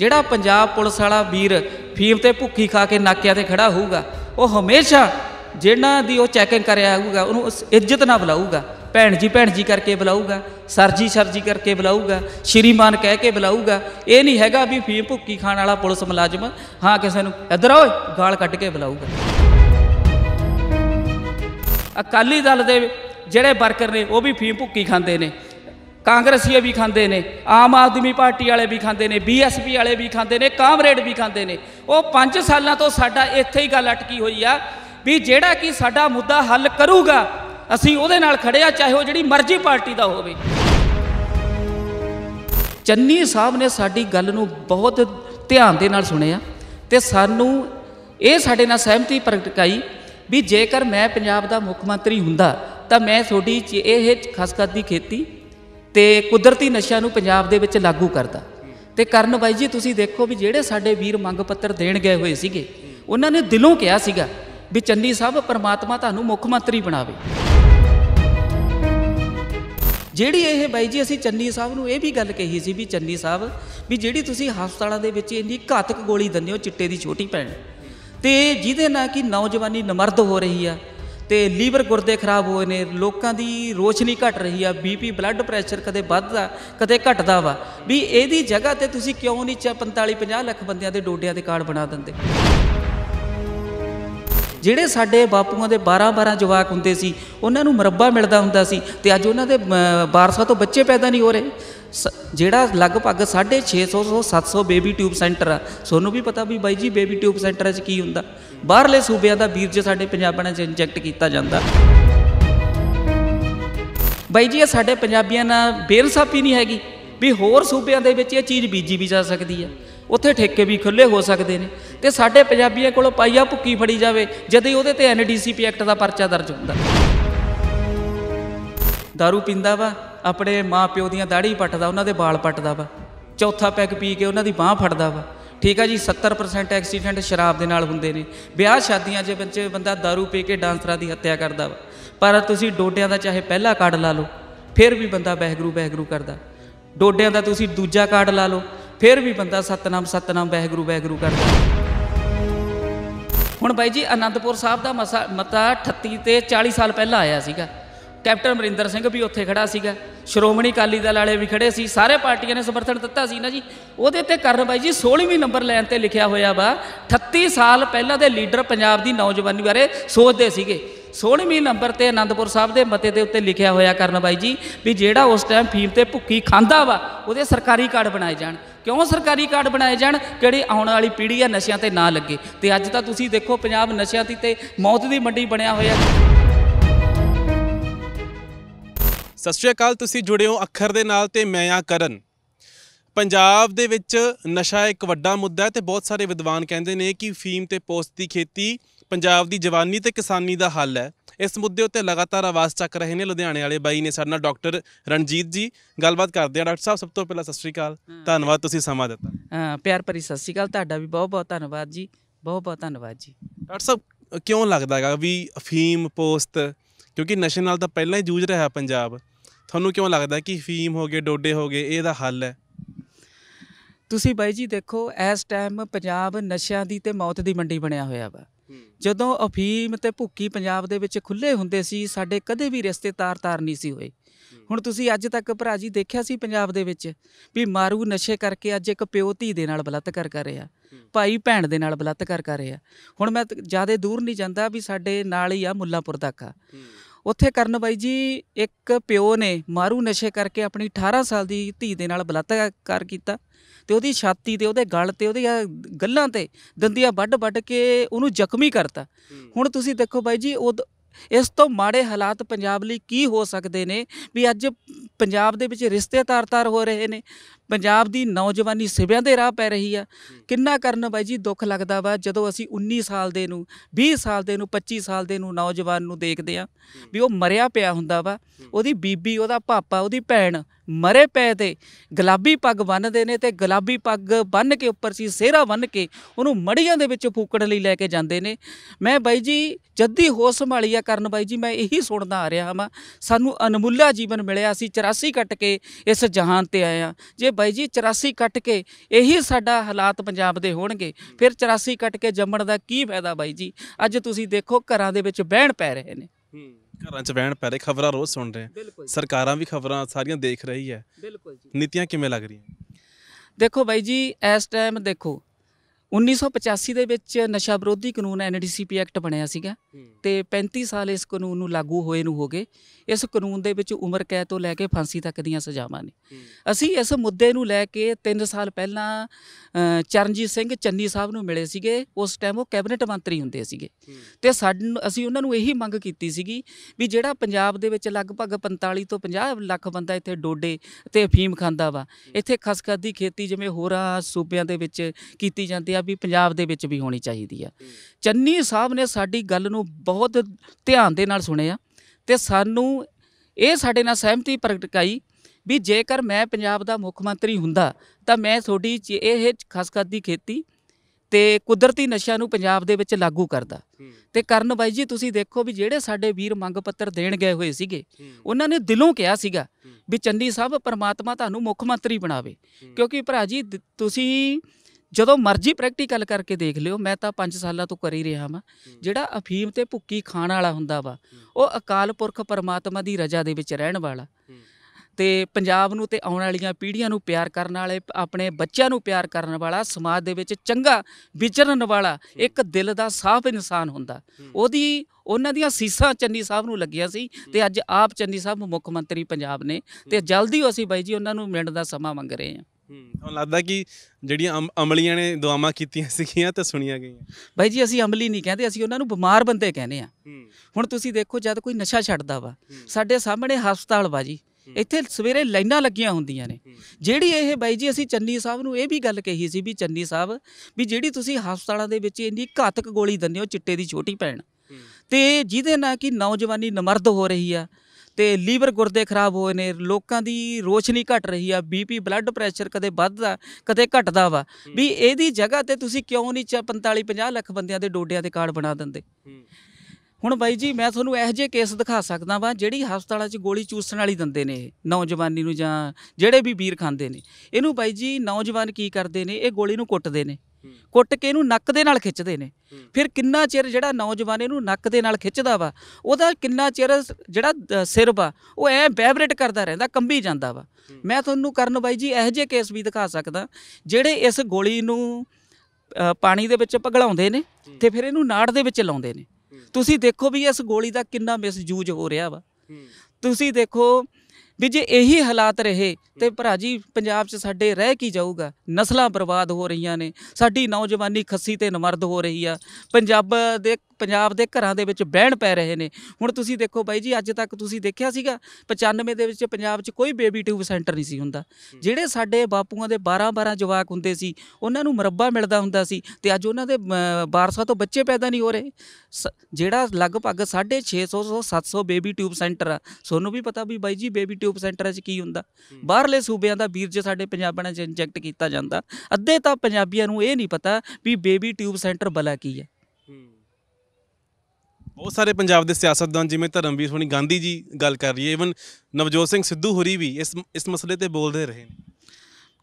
ਜਿਹੜਾ ਪੰਜਾਬ ਪੁਲਿਸ ਵਾਲਾ ਵੀਰ ਫੀਮ ਤੇ ਭੁੱਖੀ ਖਾ ਕੇ ਨਾਕਿਆਂ ਤੇ ਖੜਾ ਹੋਊਗਾ, ਉਹ ਹਮੇਸ਼ਾ ਜਿਹਨਾਂ ਦੀ ਉਹ ਚੈਕਿੰਗ ਕਰਿਆ ਹੋਊਗਾ, ਉਹਨੂੰ ਉਸ ਇੱਜ਼ਤ ਨਾਲ ਬੁਲਾਊਗਾ, ਭੈਣ ਜੀ ਭੈਣ ਜੀ ਕਰਕੇ ਬੁਲਾਊਗਾ ਸਰ ਜੀ ਸਰ ਜੀ ਕਰਕੇ ਬੁਲਾਊਗਾ, ਸ਼੍ਰੀਮਾਨ ਕਹਿ ਕੇ ਬੁਲਾਊਗਾ, ਇਹ ਨਹੀਂ ਹੈਗਾ ਵੀ ਫੀਮ ਭੁੱਕੀ ਖਾਣ ਵਾਲਾ ਪੁਲਿਸ ਮੁਲਾਜ਼ਮ, ਹਾਂ ਕਿਸੇ ਨੂੰ ਇੱਧਰ ਓਏ ਗਾਲ ਕੱਢ ਕੇ ਬੁਲਾਊਗਾ। ਅਕਾਲੀ ਦਲ ਦੇ ਜਿਹੜੇ ਵਰਕਰ ਨੇ, ਉਹ ਵੀ ਫੀਮ ਭੁੱਕੀ ਖਾਂਦੇ ਨੇ। ਕਾਂਗਰਸੀਏ ਵੀ ਖਾਂਦੇ ਨੇ, ਆਮ ਆਦਮੀ ਪਾਰਟੀ ਵਾਲੇ ਵੀ ਖਾਂਦੇ ਨੇ, ਬੀਐਸਪੀ ਵਾਲੇ ਵੀ ਖਾਂਦੇ ਨੇ, ਕਾਮਰੇਡ ਵੀ ਖਾਂਦੇ ਨੇ। ਉਹ 5 ਸਾਲਾਂ ਤੋਂ ਸਾਡਾ ਇੱਥੇ ਹੀ ਗੱਲ ਅਟਕੀ ਹੋਈ ਆ ਵੀ ਜਿਹੜਾ ਕਿ ਸਾਡਾ ਮੁੱਦਾ ਹੱਲ ਕਰੂਗਾ, ਅਸੀਂ ਉਹਦੇ ਨਾਲ ਖੜੇ ਆ, ਚਾਹੇ ਉਹ ਜਿਹੜੀ ਮਰਜ਼ੀ ਪਾਰਟੀ ਦਾ ਹੋਵੇ। ਚੰਨੀ ਸਾਹਿਬ ਨੇ ਸਾਡੀ ਗੱਲ ਨੂੰ ਬਹੁਤ ਧਿਆਨ ਦੇ ਨਾਲ ਸੁਣਿਆ ਤੇ ਸਾਨੂੰ ਇਹ ਸਾਡੇ ਨਾਲ ਸਹਿਮਤੀ ਪ੍ਰਗਟਾਈ ਵੀ ਜੇਕਰ ਮੈਂ ਪੰਜਾਬ ਦਾ ਮੁੱਖ ਮੰਤਰੀ ਹੁੰਦਾ ਤਾਂ ਮੈਂ ਤੁਹਾਡੀ ਚ- ਇਹ ਖਸਖਸ ਦੀ ਖੇਤੀ ਤੇ ਕੁਦਰਤੀ ਨਸ਼ਿਆਂ ਨੂੰ ਪੰਜਾਬ ਦੇ ਵਿੱਚ ਲਾਗੂ ਕਰਦਾ। ਤੇ ਕਰਨ ਬਾਈ ਜੀ, ਤੁਸੀਂ ਦੇਖੋ ਵੀ ਜਿਹੜੇ ਸਾਡੇ ਵੀਰ ਮੰਗ ਪੱਤਰ ਦੇਣ ਗਏ ਹੋਏ ਸੀਗੇ, ਉਹਨਾਂ ਨੇ ਦਿਲੋਂ ਕਿਹਾ ਸੀਗਾ ਵੀ ਚੰਨੀ ਸਾਹਿਬ, ਪਰਮਾਤਮਾ ਤੁਹਾਨੂੰ ਮੁੱਖ ਮੰਤਰੀ ਬਣਾਵੇ। ਜਿਹੜੀ ਇਹ ਬਾਈ ਜੀ, ਅਸੀਂ ਚੰਨੀ ਸਾਹਿਬ ਨੂੰ ਇਹ ਵੀ ਗੱਲ ਕਹੀ ਸੀ ਵੀ ਚੰਨੀ ਸਾਹਿਬ, ਵੀ ਜਿਹੜੀ ਤੁਸੀਂ ਹਸਪਤਾਲਾਂ ਦੇ ਵਿੱਚ ਇੰਨੀ ਘਾਤਕ ਗੋਲੀ ਦਿੰਦੇ ਹੋ ਚਿੱਟੇ ਦੀ ਛੋਟੀ ਭੈਣ। ਤੇ ਜਿਹਦੇ ਨਾਲ ਕਿ ਨੌਜਵਾਨੀ ਨਮਰਦ ਹੋ ਰਹੀ ਆ ਤੇ ਲੀਵਰ ਗੁਰਦੇ ਖਰਾਬ ਹੋਏ ਨੇ ਲੋਕਾਂ ਦੀ ਰੋਸ਼ਨੀ ਘਟ ਰਹੀ ਆ ਬੀਪੀ ਬਲੱਡ ਪ੍ਰੈਸ਼ਰ ਕਦੇ ਵੱਧਦਾ ਕਦੇ ਘਟਦਾ ਵਾ। ਵੀ ਇਹਦੀ ਜਗ੍ਹਾ ਤੇ ਤੁਸੀਂ ਕਿਉਂ ਨਹੀਂ 45 50 ਲੱਖ ਬੰਦਿਆਂ ਦੇ ਡੋਡਿਆਂ ਦੇ ਕਾਰਡ ਬਣਾ ਦਿੰਦੇ? ਜਿਹੜੇ ਸਾਡੇ ਬਾਪੂਆਂ ਦੇ 12-12 ਜਵਾਕ ਹੁੰਦੇ ਸੀ ਉਹਨਾਂ ਨੂੰ ਮਰੱਬਾ ਮਿਲਦਾ ਹੁੰਦਾ ਸੀ ਤੇ ਅੱਜ ਉਹਨਾਂ ਦੇ ਅਮ, ਵਾਰਸਾਂ ਤੋਂ ਬੱਚੇ ਪੈਦਾ ਨਹੀਂ ਹੋ ਰਹੇ। ਜਿਹੜਾ ਲਗਭਗ 650 ਤੋਂ 700 ਬੇਬੀ ਟਿਊਬ ਸੈਂਟਰ ਆ। ਤੁਹਾਨੂੰ ਵੀ ਪਤਾ ਵੀ ਬਾਈ ਜੀ ਬੇਬੀ ਟਿਊਬ ਸੈਂਟਰਾਂ 'ਚ ਕੀ ਹੁੰਦਾ? ਬਾਹਰਲੇ ਸੂਬਿਆਂ ਦਾ ਬੀਰਜ ਸਾਡੇ ਪੰਜਾਬਾਂ 'ਚ ਇੰਜੈਕਟ ਕੀਤਾ ਜਾਂਦਾ। ਬਾਈ ਜੀ, ਇਹ ਸਾਡੇ ਪੰਜਾਬੀਆਂ ਨਾਲ ਬੇਇਨਸਾਫੀ ਨਹੀਂ ਹੈਗੀ। ਵੀ ਹੋਰ ਸੂਬਿਆਂ ਦੇ ਵਿੱਚ ਇਹ ਚੀਜ਼ ਬੀਜੀ ਵੀ ਜਾ ਸਕਦੀ ਹੈ ਉੱਥੇ ਠੇਕੇ ਵੀ ਖੁੱਲੇ ਹੋ ਸਕਦੇ ਨੇ। ਤੇ ਸਾਡੇ ਪੰਜਾਬੀਆਂ ਕੋਲੋਂ ਪਾਈਆ ਭੁੱਕੀ ਫੜੀ ਜਾਵੇ, ਜਦ ਉਹਦੇ ਤੇ ਐਨਡੀਸੀਪੀ ਐਕਟ ਦਾ ਪਰਚਾ ਦਰਜ ਹੁੰਦਾ। ਦਾਰੂ ਪੀਂਦਾ ਵਾ। ਆਪਣੇ ਮਾਂ ਪਿਓ ਦੀਆਂ ਦਾੜੀ ਪੱਟਦਾ, ਉਹਨਾਂ ਦੇ ਵਾਲ ਪੱਟਦਾ ਵਾ। ਚੌਥਾ ਪੈਗ ਪੀ ਕੇ ਉਹਨਾਂ ਦੀ ਬਾਹ ਫੜਦਾ ਵਾ। ਠੀਕ ਆ ਜੀ 70% ਐਕਸੀਡੈਂਟ ਸ਼ਰਾਬ ਦੇ ਨਾਲ ਹੁੰਦੇ ਨੇ। ਵਿਆਹ ਸ਼ਾਦੀਆਂ 'ਚ ਵਿੱਚ ਬੰਦਾ दारू ਪੀ ਕੇ ਡਾਂਸਰਾਂ ਦੀ ਹੱਤਿਆ ਕਰਦਾ ਵਾ। ਪਰ ਤੁਸੀਂ ਡੋਡਿਆਂ ਦਾ ਚਾਹੇ ਪਹਿਲਾ ਕਾਰਡ ਲਾ ਲਓ, ਫਿਰ ਵੀ ਬੰਦਾ ਬਹਿਗਰੂ ਬਹਿਗਰੂ ਕਰਦਾ। ਡੋਡਿਆਂ ਦਾ ਤੁਸੀਂ ਦੂਜਾ ਕਾਰਡ ਲਾ ਲਓ, ਫਿਰ ਵੀ ਬੰਦਾ ਸਤਨਾਮ ਸਤਨਾਮ, ਬਹਿਗਰੂ ਬਹਿਗਰੂ ਕਰਦਾ। ਹੁਣ ਬਾਈ ਜੀ ਆਨੰਦਪੁਰ ਸਾਹਿਬ ਦਾ ਮਸਾ ਮਤਾ 38 ਤੇ 40 ਸਾਲ ਪਹਿਲਾਂ ਆਇਆ ਸੀਗਾ। ਕੈਪਟਨ ਅਮਰਿੰਦਰ ਸਿੰਘ ਵੀ ਉੱਥੇ ਖੜਾ ਸੀਗਾ। ਸ਼੍ਰੋਮਣੀ ਅਕਾਲੀ ਦਲ ਵਾਲੇ ਵੀ ਖੜੇ ਸੀ। ਸਾਰੇ ਪਾਰਟੀਆਂ ਨੇ ਸਮਰਥਨ ਦਿੱਤਾ ਸੀ ਨਾ ਜੀ। ਉਹਦੇ ਤੇ ਕਰਨ ਬਾਈ ਜੀ 16ਵੀਂ ਨੰਬਰ ਲਾਈਨ ਤੇ ਲਿਖਿਆ ਹੋਇਆ ਵਾ 38 ਸਾਲ ਪਹਿਲਾਂ ਦੇ ਲੀਡਰ ਪੰਜਾਬ ਦੀ ਨੌਜਵਾਨੀ ਬਾਰੇ ਸੋਚਦੇ ਸੀਗੇ। 16ਵੀਂ ਨੰਬਰ ਤੇ ਆਨੰਦਪੁਰ ਸਾਹਿਬ ਦੇ ਮਤੇ ਦੇ ਉੱਤੇ ਲਿਖਿਆ ਹੋਇਆ ਕਰਨ ਬਾਈ ਜੀ ਵੀ ਜਿਹੜਾ ਉਸ ਟਾਈਮ ਫੀਮ ਤੇ ਭੁੱਕੀ ਖਾਂਦਾ ਵਾ, ਉਹਦੇ ਸਰਕਾਰੀ ਕਾਰਡ ਬਣਾਏ ਜਾਣ। ਕਿਉਂ ਸਰਕਾਰੀ ਕਾਰਡ ਬਣਾਏ ਜਾਣ? ਕਿਹੜੀ ਆਉਣ ਵਾਲੀ ਪੀੜ੍ਹੀ ਆ ਨਸ਼ਿਆਂ ਤੇ ਨਾ ਲੱਗੇ। ਤੇ ਅੱਜ ਤਾਂ ਤੁਸੀਂ ਦੇਖੋ ਪੰਜਾਬ ਨਸ਼ਿਆਂ ਦੀ ਤੇ ਮੌਤ ਦੀ ਮੰਡੀ ਬਣਿਆ ਹੋਇਆ। ਸਤਿ ਸ਼੍ਰੀ ਅਕਾਲ ਤੁਸੀਂ ਜੁੜੇ ਹੋ ਅੱਖਰ ਦੇ ਨਾਲ ਤੇ ਮੈਂ ਆ ਕਰਨ। ਪੰਜਾਬ ਦੇ ਵਿੱਚ ਨਸ਼ਾ ਇੱਕ ਵੱਡਾ ਮੁੱਦਾ ਹੈ ਤੇ ਬਹੁਤ ਸਾਰੇ ਵਿਦਵਾਨ ਕਹਿੰਦੇ ਨੇ ਕਿ ਫੀਮ ਤੇ ਪੋਸਤ ਦੀ ਖੇਤੀ ਪੰਜਾਬ ਦੀ ਜਵਾਨੀ ਤੇ ਕਿਸਾਨੀ ਦਾ ਹੱਲ ਹੈ। ਇਸ ਮੁੱਦੇ ਉੱਤੇ ਲਗਾਤਾਰ ਆਵਾਜ਼ ਚੱਕ ਰਹੇ ਨੇ ਲੁਧਿਆਣੇ ਵਾਲੇ ਬਾਈ ਨੇ ਸਾਡੇ ਨਾਲ ਡਾਕਟਰ ਰਣਜੀਤ ਜੀ। ਗੱਲਬਾਤ ਕਰਦੇ ਆ ਡਾਕਟਰ ਸਾਹਿਬ ਸਭ ਤੋਂ ਪਹਿਲਾਂ ਸਤਿ ਸ਼੍ਰੀ ਅਕਾਲ। ਧੰਨਵਾਦ ਤੁਸੀਂ ਸਮਾਂ ਦਿੱਤਾ। ਪਿਆਰ ਭਰੀ ਸਤਿ ਸ਼੍ਰੀ ਅਕਾਲ। ਤੁਹਾਡਾ ਵੀ ਬਹੁਤ ਬਹੁਤ ਧੰਨਵਾਦ ਜੀ। ਬਹੁਤ ਬਹੁਤ ਧੰਨਵਾਦ ਜੀ। ਡਾਕਟਰ ਸਾਹਿਬ ਕਿਉਂ ਲੱਗਦਾ ਹੈਗਾ ਵੀ ਅਫੀਮ ਪੋਸਤ ਕਿਉਂਕਿ ਨਸ਼ੇ ਨਾਲ ਤਾਂ ਪਹਿਲਾਂ ਹੀ ਜੂਝ ਰਿਹਾ ਪੰਜਾਬ? ਤੁਹਾਨੂੰ ਕਿਉਂ ਲੱਗਦਾ ਕਿ ਫੀਮ ਹੋ ਗਏ ਡੋਡੇ ਹੋ ਗਏ ਇਹਦਾ ਹੱਲ ਹੈ? ਤੁਸੀਂ ਬਾਈ ਜੀ ਦੇਖੋ ਇਸ ਟਾਈਮ ਪੰਜਾਬ ਨਸ਼ਿਆਂ ਦੀ ਤੇ ਮੌਤ ਦੀ ਮੰਡੀ ਬਣਿਆ ਹੋਇਆ ਵਾ। ਜਦੋਂ ਅਫੀਮ ਤੇ ਭੁੱਕੀ ਪੰਜਾਬ ਦੇ ਵਿੱਚ ਖੁੱਲੇ ਹੁੰਦੇ ਸੀ ਸਾਡੇ ਕਦੇ ਵੀ ਰਿਸ਼ਤੇ ਤਾਰ-ਤਾਰ ਨਹੀਂ ਸੀ ਹੋਏ। ਹੁਣ ਤੁਸੀਂ ਅੱਜ ਤੱਕ ਭਰਾ ਜੀ ਦੇਖਿਆ ਸੀ ਪੰਜਾਬ ਦੇ ਵਿੱਚ ਵੀ ਮਾਰੂ ਨਸ਼ੇ ਕਰਕੇ ਅੱਜ ਇੱਕ ਪਿਓ ਧੀ ਦੇ ਨਾਲ ਬਲਾਤਕਾਰ ਕਰ ਰਿਹਾ ਭਾਈ ਭੈਣ ਦੇ ਨਾਲ ਬਲਾਤਕਾਰ ਕਰ ਰਿਹਾ। ਹੁਣ ਮੈਂ ਜ਼ਿਆਦਾ ਦੂਰ ਨਹੀਂ ਜਾਂਦਾ ਵੀ ਸਾਡੇ ਨਾਲ ਹੀ ਆ ਮੁੱਲਾਪੁਰ ਦਾਖਾ ਉੱਥੇ ਕਰਨ ਬਾਈ ਜੀ ਇੱਕ ਪਿਓ ਨੇ ਮਾਰੂ ਨਸ਼ੇ ਕਰਕੇ ਆਪਣੀ 18 ਸਾਲ ਦੀ ਧੀ ਦੇ ਨਾਲ ਬਲਾਤਕਾਰ ਕੀਤਾ ਤੇ ਉਹਦੀ ਛਾਤੀ ਤੇ ਉਹਦੇ ਗਲ ਤੇ ਉਹਦੀਆਂ ਗੱਲਾਂ ਤੇ ਦੰਦੀਆਂ ਵੱਢ-ਵੱਢ ਕੇ ਉਹਨੂੰ ਜ਼ਖਮੀ ਕਰਤਾ। ਹੁਣ ਤੁਸੀਂ ਦੇਖੋ ਬਾਈ ਜੀ ਉਹ ਇਸ ਤੋਂ ਮਾੜੇ ਹਾਲਾਤ ਪੰਜਾਬ ਲਈ ਕੀ ਹੋ ਸਕਦੇ ਨੇ? ਵੀ ਅੱਜ ਪੰਜਾਬ ਦੇ ਵਿੱਚ ਰਿਸ਼ਤੇ ਤਾਰ-ਤਾਰ ਹੋ ਰਹੇ ਨੇ। ਪੰਜਾਬ ਦੀ ਨੌਜਵਾਨੀ ਸਿਵਿਆਂ ਦੇ ਰਾਹ ਪੈ ਰਹੀ ਆ। ਕਿੰਨਾ ਕਰਨ ਬਾਈ ਜੀ ਦੁੱਖ ਲੱਗਦਾ ਵਾ ਜਦੋਂ ਅਸੀਂ 19 ਸਾਲ ਦੇ ਨੂੰ 20 ਸਾਲ ਦੇ ਨੂੰ 25 ਸਾਲ ਦੇ ਨੂੰ ਨੌਜਵਾਨ ਨੂੰ ਦੇਖਦੇ ਆ ਵੀ ਉਹ ਮਰਿਆ ਪਿਆ ਹੁੰਦਾ ਵਾ। ਉਹਦੀ ਬੀਬੀ ਉਹਦਾ ਪਾਪਾ ਉਹਦੀ ਭੈਣ ਮਰੇ ਪਏ ਤੇ ਗੁਲਾਬੀ ਪੱਗ ਬੰਨਦੇ ਨੇ ਤੇ ਗੁਲਾਬੀ ਪੱਗ ਬੰਨ ਕੇ ਉੱਪਰ ਸੀ ਸਿਹਰਾ ਬੰਨ ਕੇ ਉਹਨੂੰ ਮੜੀਆਂ ਦੇ ਵਿੱਚ ਫੂਕਣ ਲਈ ਲੈ ਕੇ ਜਾਂਦੇ ਨੇ। ਮੈਂ ਬਾਈ ਜੀ ਜੱਦੀ ਹੋਸ਼ ਸੰਭਾਲੀ ਆ ਕਰਨ ਬਾਈ ਜੀ ਮੈਂ ਇਹੀ ਸੁਣਦਾ ਆ ਰਿਹਾ ਹਾਂ ਸਾਨੂੰ ਅਨਮੁੱਲਾ ਜੀਵਨ ਮਿਲਿਆ ਸੀ 84 ਕੱਟ ਕੇ ਇਸ ਜਹਾਨ ਤੇ ਆਏ ਆ। ਜੇ ਬਾਈ ਜੀ 84 ਕੱਟ ਕੇ ਇਹੀ ਸਾਡਾ ਹਾਲਾਤ ਪੰਜਾਬ ਦੇ ਹੋਣਗੇ। ਫਿਰ 84 ਕੱਟ ਕੇ ਜੰਮਣ ਦਾ ਕੀ ਫਾਇਦਾ ਬਾਈ ਜੀ? ਅੱਜ ਤੁਸੀਂ ਦੇਖੋ ਘਰਾਂ ਦੇ ਵਿੱਚ ਬਹਿਣ ਪੈ ਰਹੇ ਨੇ। ਘਰਾਂ 'ਚ ਬਹਿਣ ਪੈ ਰਹੇ ਖਬਰਾਂ ਰੋਜ਼ ਸੁਣ ਰਹੇ। ਸਰਕਾਰਾਂ ਵੀ ਖਬਰਾਂ ਸਾਰੀਆਂ ਦੇਖ ਰਹੀ ਹੈ। ਬਿਲਕੁਲ ਜੀ। ਨੀਤੀਆਂ ਕਿਵੇਂ ਲੱਗ ਰਹੀਆਂ? ਦੇਖੋ ਬਾਈ ਜੀ ਇਸ ਟਾਈਮ ਦੇਖੋ 1985 ਦੇ ਵਿੱਚ ਨਸ਼ਾ ਵਿਰੋਧੀ ਕਾਨੂੰਨ ਐਨਡੀਸੀਪੀ ਐਕਟ ਬਣਿਆ ਸੀਗਾ ਤੇ 35 ਸਾਲ ਇਸ ਕਾਨੂੰਨ ਨੂੰ ਲਾਗੂ ਹੋਏ ਨੂੰ ਹੋ ਗਏ। ਇਸ ਕਾਨੂੰਨ ਦੇ ਵਿੱਚ ਉਮਰ ਕੈਦ ਤੋਂ ਲੈ ਕੇ ਫਾਂਸੀ ਤੱਕ ਦੀਆਂ ਸਜ਼ਾਵਾਂ ਨੇ। ਅਸੀਂ ਇਸ ਮੁੱਦੇ ਨੂੰ ਲੈ ਕੇ 3 ਸਾਲ ਪਹਿਲਾਂ ਚਰਨਜੀਤ ਸਿੰਘ ਚੰਨੀ ਸਾਹਿਬ ਨੂੰ ਮਿਲੇ ਸੀਗੇ। ਉਸ ਟਾਈਮ ਉਹ ਕੈਬਨਿਟ ਮੰਤਰੀ ਹੁੰਦੇ ਸੀਗੇ। ਤੇ ਸਾਨੂੰ ਅਸੀਂ ਉਹਨਾਂ ਨੂੰ ਇਹੀ ਮੰਗ ਕੀਤੀ ਸੀਗੀ ਵੀ ਜਿਹੜਾ ਪੰਜਾਬ ਦੇ ਵਿੱਚ ਲਗਭਗ 45 ਤੋਂ 50 ਲੱਖ ਬੰਦਾ ਇੱਥੇ ਡੋਡੇ ਤੇ ਅਫੀਮ ਖਾਂਦਾ ਵਾ ਇੱਥੇ ਖਸਖਸ ਦੀ ਖੇਤੀ ਜਿਵੇਂ ਹੋਰਾਂ ਸੂਬਿਆਂ ਦੇ ਵਿੱਚ ਕੀਤੀ ਜਾਂਦੀ ਆ ਵੀ ਪੰਜਾਬ ਦੇ ਵਿੱਚ ਵੀ ਹੋਣੀ ਚਾਹੀਦੀ ਆ। ਚੰਨੀ ਸਾਹਿਬ ਨੇ ਸਾਡੀ ਗੱਲ ਨੂੰ ਬਹੁਤ ਧਿਆਨ ਦੇ ਨਾਲ ਸੁਣਿਆ ਤੇ ਸਾਨੂੰ ਇਹ ਸਾਡੇ ਨਾਲ ਸਹਿਮਤੀ ਪ੍ਰਗਟਾਈ ਵੀ ਜੇਕਰ ਮੈਂ ਪੰਜਾਬ ਦਾ ਮੁੱਖ ਮੰਤਰੀ ਹੁੰਦਾ ਤਾਂ ਮੈਂ ਤੁਹਾਡੀ ਇਹ ਖਸਖਸ ਦੀ ਖੇਤੀ ਤੇ ਕੁਦਰਤੀ ਨਸ਼ਿਆਂ ਨੂੰ ਪੰਜਾਬ ਦੇ ਵਿੱਚ ਲਾਗੂ ਕਰਦਾ। ਤੇ ਕਰਨ ਬਾਈ ਜੀ ਤੁਸੀਂ ਦੇਖੋ ਵੀ ਜਿਹੜੇ ਸਾਡੇ ਵੀਰ ਮੰਗ ਪੱਤਰ ਦੇਣ ਗਏ ਹੋਏ ਸੀਗੇ, ਉਹਨਾਂ ਨੇ ਦਿਲੋਂ ਕਿਹਾ ਸੀਗਾ ਵੀ ਚੰਨੀ ਸਾਹਿਬ ਪਰਮਾਤਮਾ ਤੁਹਾਨੂੰ ਮੁੱਖ ਮੰਤਰੀ ਬਣਾਵੇ। ਕਿਉਂਕਿ ਭਰਾ ਜੀ ਤੁਸੀਂ ਜਦੋਂ ਮਰਜ਼ੀ ਪ੍ਰੈਕਟੀਕਲ ਕਰਕੇ ਦੇਖ ਲਿਓ ਮੈਂ ਤਾਂ 5 ਸਾਲਾਂ ਤੋਂ ਕਰ ਹੀ ਰਿਹਾ ਵਾਂ। ਜਿਹੜਾ ਅਫੀਮ ਤੇ ਭੁੱਕੀ ਖਾਣ ਵਾਲਾ ਹੁੰਦਾ ਵਾ ਉਹ ਅਕਾਲ ਪੁਰਖ ਪਰਮਾਤਮਾ ਦੀ ਰਜ਼ਾ ਦੇ ਵਿੱਚ ਰਹਿਣ ਵਾਲਾ। ਤੇ ਪੰਜਾਬ ਨੂੰ ਤੇ ਆਉਣ ਵਾਲੀਆਂ ਪੀੜ੍ਹੀਆਂ ਨੂੰ ਪਿਆਰ ਕਰਨ ਵਾਲੇ ਆਪਣੇ ਬੱਚਿਆਂ ਨੂੰ ਪਿਆਰ ਕਰਨ ਵਾਲਾ ਸਮਾਜ ਦੇ ਵਿੱਚ ਚੰਗਾ ਵਿਚਰਨ ਵਾਲਾ ਇੱਕ ਦਿਲ ਦਾ ਸਾਫ਼ ਇਨਸਾਨ ਹੁੰਦਾ। ਉਹਦੀ ਉਹਨਾਂ ਦੀਆਂ ਸੀਸਾਂ ਚੰਨੀ ਸਾਹਿਬ ਨੂੰ ਲੱਗੀਆਂ ਸੀ ਤੇ ਅੱਜ ਆਪ ਚੰਨੀ ਸਾਹਿਬ ਮੁੱਖ ਮੰਤਰੀ ਪੰਜਾਬ ਨੇ। ਤੇ ਜਲਦੀ ਅਸੀਂ ਬਾਈ ਜੀ ਉਹਨਾਂ ਨੂੰ ਮਿਲਣ ਦਾ ਸਮਾਂ ਮੰਗ ਰਹੇ ਹਾਂ। ਤੁਹਾਨੂੰ ਲੱਗਦਾ ਕਿ ਜਿਹੜੀਆਂ ਅਮ- ਅਮਲੀਆਂ ਨੇ ਦੁਆਵਾਂ ਕੀਤੀਆਂ ਸੀਗੀਆਂ ਤੇ ਸੁਣੀਆਂ ਗਈਆਂ? ਬਾਈ ਜੀ ਅਸੀਂ ਅਮਲੀ ਨਹੀਂ ਕਹਿੰਦੇ ਅਸੀਂ ਉਹਨਾਂ ਨੂੰ ਬਿਮਾਰ ਬੰਦੇ ਕਹਿੰਦੇ ਆ। ਹੁਣ ਤੁਸੀਂ ਦੇਖੋ ਜਦ ਕੋਈ ਨਸ਼ਾ ਛੱਡਦਾ ਵਾ ਸਾਡੇ ਸਾਹਮਣੇ ਹਸਪਤਾਲ ਵਾ ਜੀ ਇੱਥੇ ਸਵੇਰੇ ਲਾਈਨਾਂ ਲੱਗੀਆਂ ਹੁੰਦੀਆਂ ਨੇ। ਜਿਹੜੀ ਇਹ ਬਾਈ ਜੀ ਅਸੀਂ ਚੰਨੀ ਸਾਹਿਬ ਨੂੰ ਇਹ ਵੀ ਗੱਲ ਕਹੀ ਸੀ ਵੀ ਚੰਨੀ ਸਾਹਿਬ ਵੀ ਜਿਹੜੀ ਤੁਸੀਂ ਹਸਪਤਾਲਾਂ ਦੇ ਵਿੱਚ ਇੰਨੀ ਘਾਤਕ ਗੋਲੀ ਦਿੰਦੇ ਹੋ ਚਿੱਟੇ ਦੀ ਛੋਟੀ ਭੈਣ ਤੇ ਜਿਹਦੇ ਨਾਲ ਕਿ ਨੌਜਵਾਨੀ ਨਮਰਦ ਹੋ ਰਹੀ ਆ ਤੇ ਲੀਵਰ ਗੁਰਦੇ ਖਰਾਬ ਹੋਏ ਨੇ ਲੋਕਾਂ ਦੀ ਰੋਸ਼ਨੀ ਘਟ ਰਹੀ ਆ ਬੀਪੀ ਬਲੱਡ ਪ੍ਰੈਸ਼ਰ ਕਦੇ ਵੱਧਦਾ ਕਦੇ ਘਟਦਾ ਵਾ। ਵੀ ਇਹਦੀ ਜਗ੍ਹਾ ਤੇ ਤੁਸੀਂ ਕਿਉਂ ਨਹੀਂ 45 50 ਲੱਖ ਬੰਦਿਆਂ ਦੇ ਡੋਡਿਆਂ ਦੇ ਕਾਰਡ ਬਣਾ ਦਿੰਦੇ? ਹੁਣ ਬਾਈ ਜੀ ਮੈਂ ਤੁਹਾਨੂੰ ਇਹੋ ਜਿਹੇ ਕੇਸ ਦਿਖਾ ਸਕਦਾ ਵਾਂ ਜਿਹੜੀ ਹਸਪਤਾਲਾਂ 'ਚ ਗੋਲੀ ਚੂਸਣ ਵਾਲੀ ਦਿੰਦੇ ਨੇ ਇਹ ਨੌਜਵਾਨੀ ਨੂੰ ਜਾਂ ਜਿਹੜੇ ਵੀ ਵੀਰ ਖਾਂਦੇ ਨੇ। ਇਹਨੂੰ ਬਾਈ ਜੀ ਨੌਜਵਾਨ ਕੀ ਕਰਦੇ ਨੇ? ਇਹ ਗੋਲੀ ਨੂੰ ਕੁੱਟਦੇ ਨੇ। ਕੁੱਟ ਕੇ ਇਹਨੂੰ ਨੱਕ ਦੇ ਨਾਲ ਖਿੱਚਦੇ ਨੇ। ਫਿਰ ਕਿੰਨਾ ਚਿਰ ਜਿਹੜਾ ਨੌਜਵਾਨ ਇਹਨੂੰ ਨੱਕ ਦੇ ਨਾਲ ਖਿੱਚਦਾ ਵਾ ਉਹਦਾ ਕਿੰਨਾ ਚਿਰ ਜਿਹੜਾ ਸਿਰ ਵਾ ਉਹ ਐ ਵਾਈਬ੍ਰੇਟ ਕਰਦਾ ਰਹਿੰਦਾ ਕੰਬੀ ਜਾਂਦਾ ਵਾ। ਮੈਂ ਤੁਹਾਨੂੰ ਕਰਨ ਬਾਈ ਜੀ ਇਹੋ ਜਿਹੇ ਕੇਸ ਵੀ ਦਿਖਾ ਸਕਦਾ ਜਿਹੜੇ ਇਸ ਗੋਲੀ ਨੂੰ ਪਾਣੀ ਦੇ ਵਿੱਚ ਪਗਲਾਉਂਦੇ ਨੇ ਤੇ ਫਿਰ ਇਹਨੂੰ ਨਾੜ ਦੇ ਵਿੱਚ ਲਾਉਂਦੇ ਨੇ। ਤੁਸੀਂ ਦੇਖੋ ਵੀ ਇਸ ਗੋਲੀ ਦਾ ਕਿੰਨਾ ਮਿਸਯੂਜ ਹੋ ਰਿਹਾ ਵਾ। ਤੁਸੀਂ ਦੇਖੋ ਵੀ ਜੇ ਇਹੀ ਹਾਲਾਤ ਰਹੇ ਤੇ ਭਰਾ ਜੀ, ਪੰਜਾਬ 'ਚ ਸਾਡੇ ਰਹਿ ਕੀ ਜਾਊਗਾ? ਨਸਲਾਂ ਬਰਬਾਦ ਹੋ ਰਹੀਆਂ ਨੇ, ਸਾਡੀ ਨੌਜਵਾਨੀ ਖੱਸੀ ਤੇ ਨਮਰਦ ਹੋ ਰਹੀ ਆ। ਪੰਜਾਬ ਦੇ ਪੰਜਾਬ ਦੇ ਘਰਾਂ ਦੇ ਵਿੱਚ ਬਹਿਣ ਪੈ ਰਹੇ ਨੇ। ਹੁਣ ਤੁਸੀਂ ਦੇਖੋ ਬਾਈ ਜੀ ਅੱਜ ਤੱਕ ਤੁਸੀਂ ਦੇਖਿਆ ਸੀਗਾ 95 ਦੇ ਵਿੱਚ ਪੰਜਾਬ 'ਚ ਕੋਈ ਬੇਬੀ ਟਿਊਬ ਸੈਂਟਰ ਨਹੀਂ ਸੀ ਹੁੰਦਾ। ਜਿਹੜੇ ਸਾਡੇ ਬਾਪੂਆਂ ਦੇ 12-12 ਜਵਾਕ ਹੁੰਦੇ ਸੀ ਉਹਨਾਂ ਨੂੰ ਮੁਰੱਬਾ ਮਿਲਦਾ ਹੁੰਦਾ ਸੀ ਤੇ ਅੱਜ ਉਹਨਾਂ ਦੇ ਵਾਰਸਾਂ ਤੋਂ ਬੱਚੇ ਪੈਦਾ ਨਹੀਂ ਹੋ ਰਹੇ। ਜਿਹੜਾ ਲਗਭਗ 650 ਤੋਂ 700 ਬੇਬੀ ਟਿਊਬ ਸੈਂਟਰ ਆ ਤੁਹਾਨੂੰ ਵੀ ਪਤਾ ਵੀ ਬਾਈ ਜੀ ਬੇਬੀ ਟਿਊਬ ਸੈਂਟਰਾਂ 'ਚ ਕੀ ਹੁੰਦਾ? ਬਾਹਰਲੇ ਸੂਬਿਆਂ ਦਾ ਵੀਰ ਜੇ ਸਾਡੇ ਪੰਜਾਬਾਂ 'ਚ ਇੰਜੈਕਟ ਕੀਤਾ ਜਾਂਦਾ ਅੱਧੇ ਤਾਂ ਪੰਜਾਬੀਆਂ ਨੂੰ ਇਹ ਨਹੀਂ ਪਤਾ ਵੀ ਬੇਬੀ ਟਿਊਬ ਸੈਂਟਰ ਬਲਾ ਕੀ ਹੈ। ਬਹੁਤ ਸਾਰੇ ਪੰਜਾਬ ਦੇ ਸਿਆਸਤਦਾਨ ਜਿਵੇਂ ਧਰਮਵੀਰ ਹੋਣੀ ਗਾਂਧੀ ਜੀ ਗੱਲ ਕਰ ਰਹੀ ਹੈ ਇਵਨ ਨਵਜੋਤ ਸਿੰਘ ਸਿੱਧੂ ਹੋਰੀ ਵੀ ਇਸ ਇਸ ਮਸਲੇ ਤੇ ਬੋਲਦੇ ਰਹੇ ਨੇ।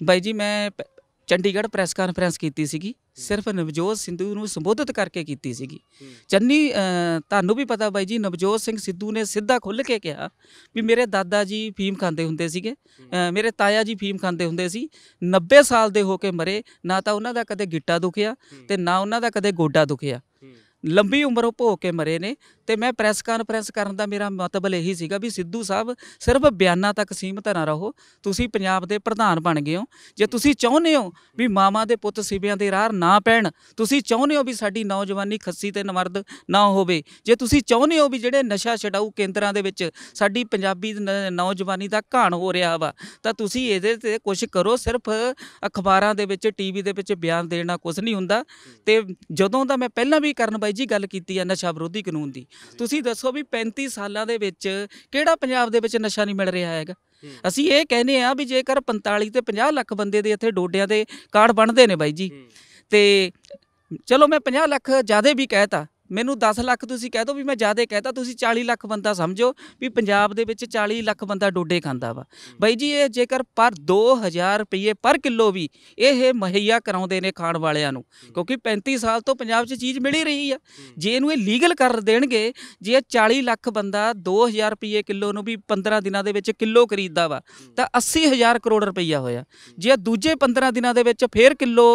ਬਾਈ ਜੀ ਮੈਂ ਪ- ਚੰਡੀਗੜ੍ਹ ਪ੍ਰੈਸ ਕਾਨਫਰੰਸ ਕੀਤੀ ਸੀਗੀ ਸਿਰਫ ਨਵਜੋਤ ਸਿੱਧੂ ਨੂੰ ਸੰਬੋਧਿਤ ਕਰਕੇ ਕੀਤੀ ਸੀਗੀ। ਚੰਨੀ ਅ, ਤੁਹਾਨੂੰ ਵੀ ਪਤਾ ਬਾਈ ਜੀ ਨਵਜੋਤ ਸਿੰਘ ਸਿੱਧੂ ਨੇ ਸਿੱਧਾ ਖੁੱਲ੍ਹ ਕੇ ਕਿਹਾ ਵੀ ਮੇਰੇ ਦਾਦਾ ਜੀ ਫੀਮ ਖਾਂਦੇ ਹੁੰਦੇ ਸੀਗੇ ਅ, ਮੇਰੇ ਤਾਇਆ ਜੀ ਫੀਮ ਖਾਂਦੇ ਹੁੰਦੇ ਸੀ। 90 ਸਾਲ ਦੇ ਹੋ ਕੇ ਮਰੇ ਨਾ ਤਾਂ ਉਹਨਾਂ ਦਾ ਕਦੇ ਗਿੱਟਾ ਦੁਖਿਆ ਤੇ ਨਾ ਉਹਨਾਂ ਦਾ ਕਦੇ ਗੋਡਾ ਦੁਖਿਆ। ਲੰਬੀ ਉਮਰ ਉਹ ਭੋਗ ਕੇ ਮਰੇ ਨੇ ਤੇ ਮੈਂ ਪ੍ਰੈਸ ਕਾਨਫਰੰਸ ਕਰਨ ਦਾ ਮੇਰਾ ਮਤਲਬ ਇਹੀ ਸੀਗਾ ਵੀ ਸਿੱਧੂ ਸਾਹਿਬ ਸਿਰਫ ਬਿਆਨਾਂ ਤੱਕ ਸੀਮਤ ਨਾ ਰਹੋ, ਤੁਸੀਂ ਪੰਜਾਬ ਦੇ ਪ੍ਰਧਾਨ ਬਣ ਗਏ ਹੋ। ਜੇ ਤੁਸੀਂ ਚਾਹੁੰਦੇ ਹੋ ਵੀ ਮਾਮਾ ਦੇ ਪੁੱਤ ਸਿਵਿਆਂ ਦੇ ਰਾਹ ਨਾ ਪੈਣ, ਤੁਸੀਂ ਚਾਹੁੰਦੇ ਹੋ ਵੀ ਸਾਡੀ ਨੌਜਵਾਨੀ ਖੱਸੀ ਤੇ ਨਮਰਦ ਨਾ ਹੋਵੇ, ਜੇ ਤੁਸੀਂ ਚਾਹੁੰਦੇ ਹੋ ਵੀ ਜਿਹੜੇ ਨਸ਼ਾ ਛਡਾਊ ਕੇਂਦਰਾਂ ਦੇ ਵਿੱਚ ਸਾਡੀ ਪੰਜਾਬੀ ਨ- ਨੌਜਵਾਨੀ ਦਾ ਘਾਣ ਹੋ ਰਿਹਾ ਵਾ, ਤਾਂ ਤੁਸੀਂ ਇਹਦੇ ਤੇ ਕੁਝ ਕਰੋ, ਸਿਰਫ ਅਖਬਾਰਾਂ ਦੇ ਵਿੱਚ, ਟੀਵੀ ਦੇ ਵਿੱਚ ਬਿਆਨ ਦੇਣਾ ਕੁਝ ਨਹੀਂ ਹੁੰਦਾ। ਤੇ ਜਦੋਂ ਦਾ ਮੈਂ ਪਹਿਲਾਂ ਵੀ ਕਰਨ ਬਾਈ ਜੀ ਗੱਲ ਕੀਤੀ ਆ ਨਸ਼ਾ ਵਿਰੋਧੀ ਕਾਨੂੰਨ ਦੀ। ਤੁਸੀਂ ਦੱਸੋ ਵੀ 35 ਸਾਲਾਂ ਦੇ ਵਿੱਚ ਕਿਹੜਾ ਪੰਜਾਬ ਦੇ ਵਿੱਚ ਨਸ਼ਾ ਨਹੀਂ ਮਿਲ ਰਿਹਾ ਹੈਗਾ? ਅਸੀਂ ਇਹ ਕਹਿੰਦੇ ਆ ਵੀ ਜੇਕਰ 45 ਤੇ 50 ਲੱਖ ਬੰਦੇ ਦੇ ਇੱਥੇ ਡੋਡਿਆਂ ਦੇ ਕਾਰਡ ਬਣਦੇ ਨੇ ਬਾਈ ਜੀ ਤੇ ਚਲੋ ਮੈਂ 50 ਲੱਖ ਜਿਆਦੇ ਵੀ ਕਹਿਤਾ ਮੈਨੂੰ 10 ਲੱਖ ਤੁਸੀਂ ਕਹਿ ਦਿਓ ਵੀ ਮੈਂ ਜ਼ਿਆਦਾ ਕਹਿਤਾ, ਤੁਸੀਂ 40 ਲੱਖ ਬੰਦਾ ਸਮਝੋ ਵੀ ਪੰਜਾਬ ਦੇ ਵਿੱਚ 40 ਲੱਖ ਬੰਦਾ ਡੋਡੇ ਖਾਂਦਾ ਵਾ। ਬਾਈ ਜੀ, ਇਹ ਜੇਕਰ ਪਰ 2000 ਰੁਪਏ ਪਰ ਕਿਲੋ ਵੀ ਇਹ ਮੁਹੱਈਆ ਕਰਾਉਂਦੇ ਨੇ ਖਾਣ ਵਾਲਿਆਂ ਨੂੰ, ਕਿਉਂਕਿ 35 ਸਾਲ ਤੋਂ ਪੰਜਾਬ 'ਚ ਚੀਜ਼ ਮਿਲ ਹੀ ਰਹੀ ਆ। ਜੇ ਇਹਨੂੰ ਇਹ ਲੀਗਲ ਕਰ ਦੇਣਗੇ, ਜੇ ਇਹ 40 ਲੱਖ ਬੰਦਾ 2000 ਰੁਪਏ ਕਿਲੋ ਨੂੰ ਵੀ 15 ਦਿਨਾਂ ਦੇ ਵਿੱਚ ਕਿਲੋ ਖਰੀਦਦਾ ਵਾ, ਤਾਂ 80000 ਕਰੋੜ ਰੁਪਈਆ ਹੋਇਆ। ਜੇ ਦੂਜੇ 15 ਦਿਨਾਂ ਦੇ ਵਿੱਚ ਫੇਰ ਕਿਲੋ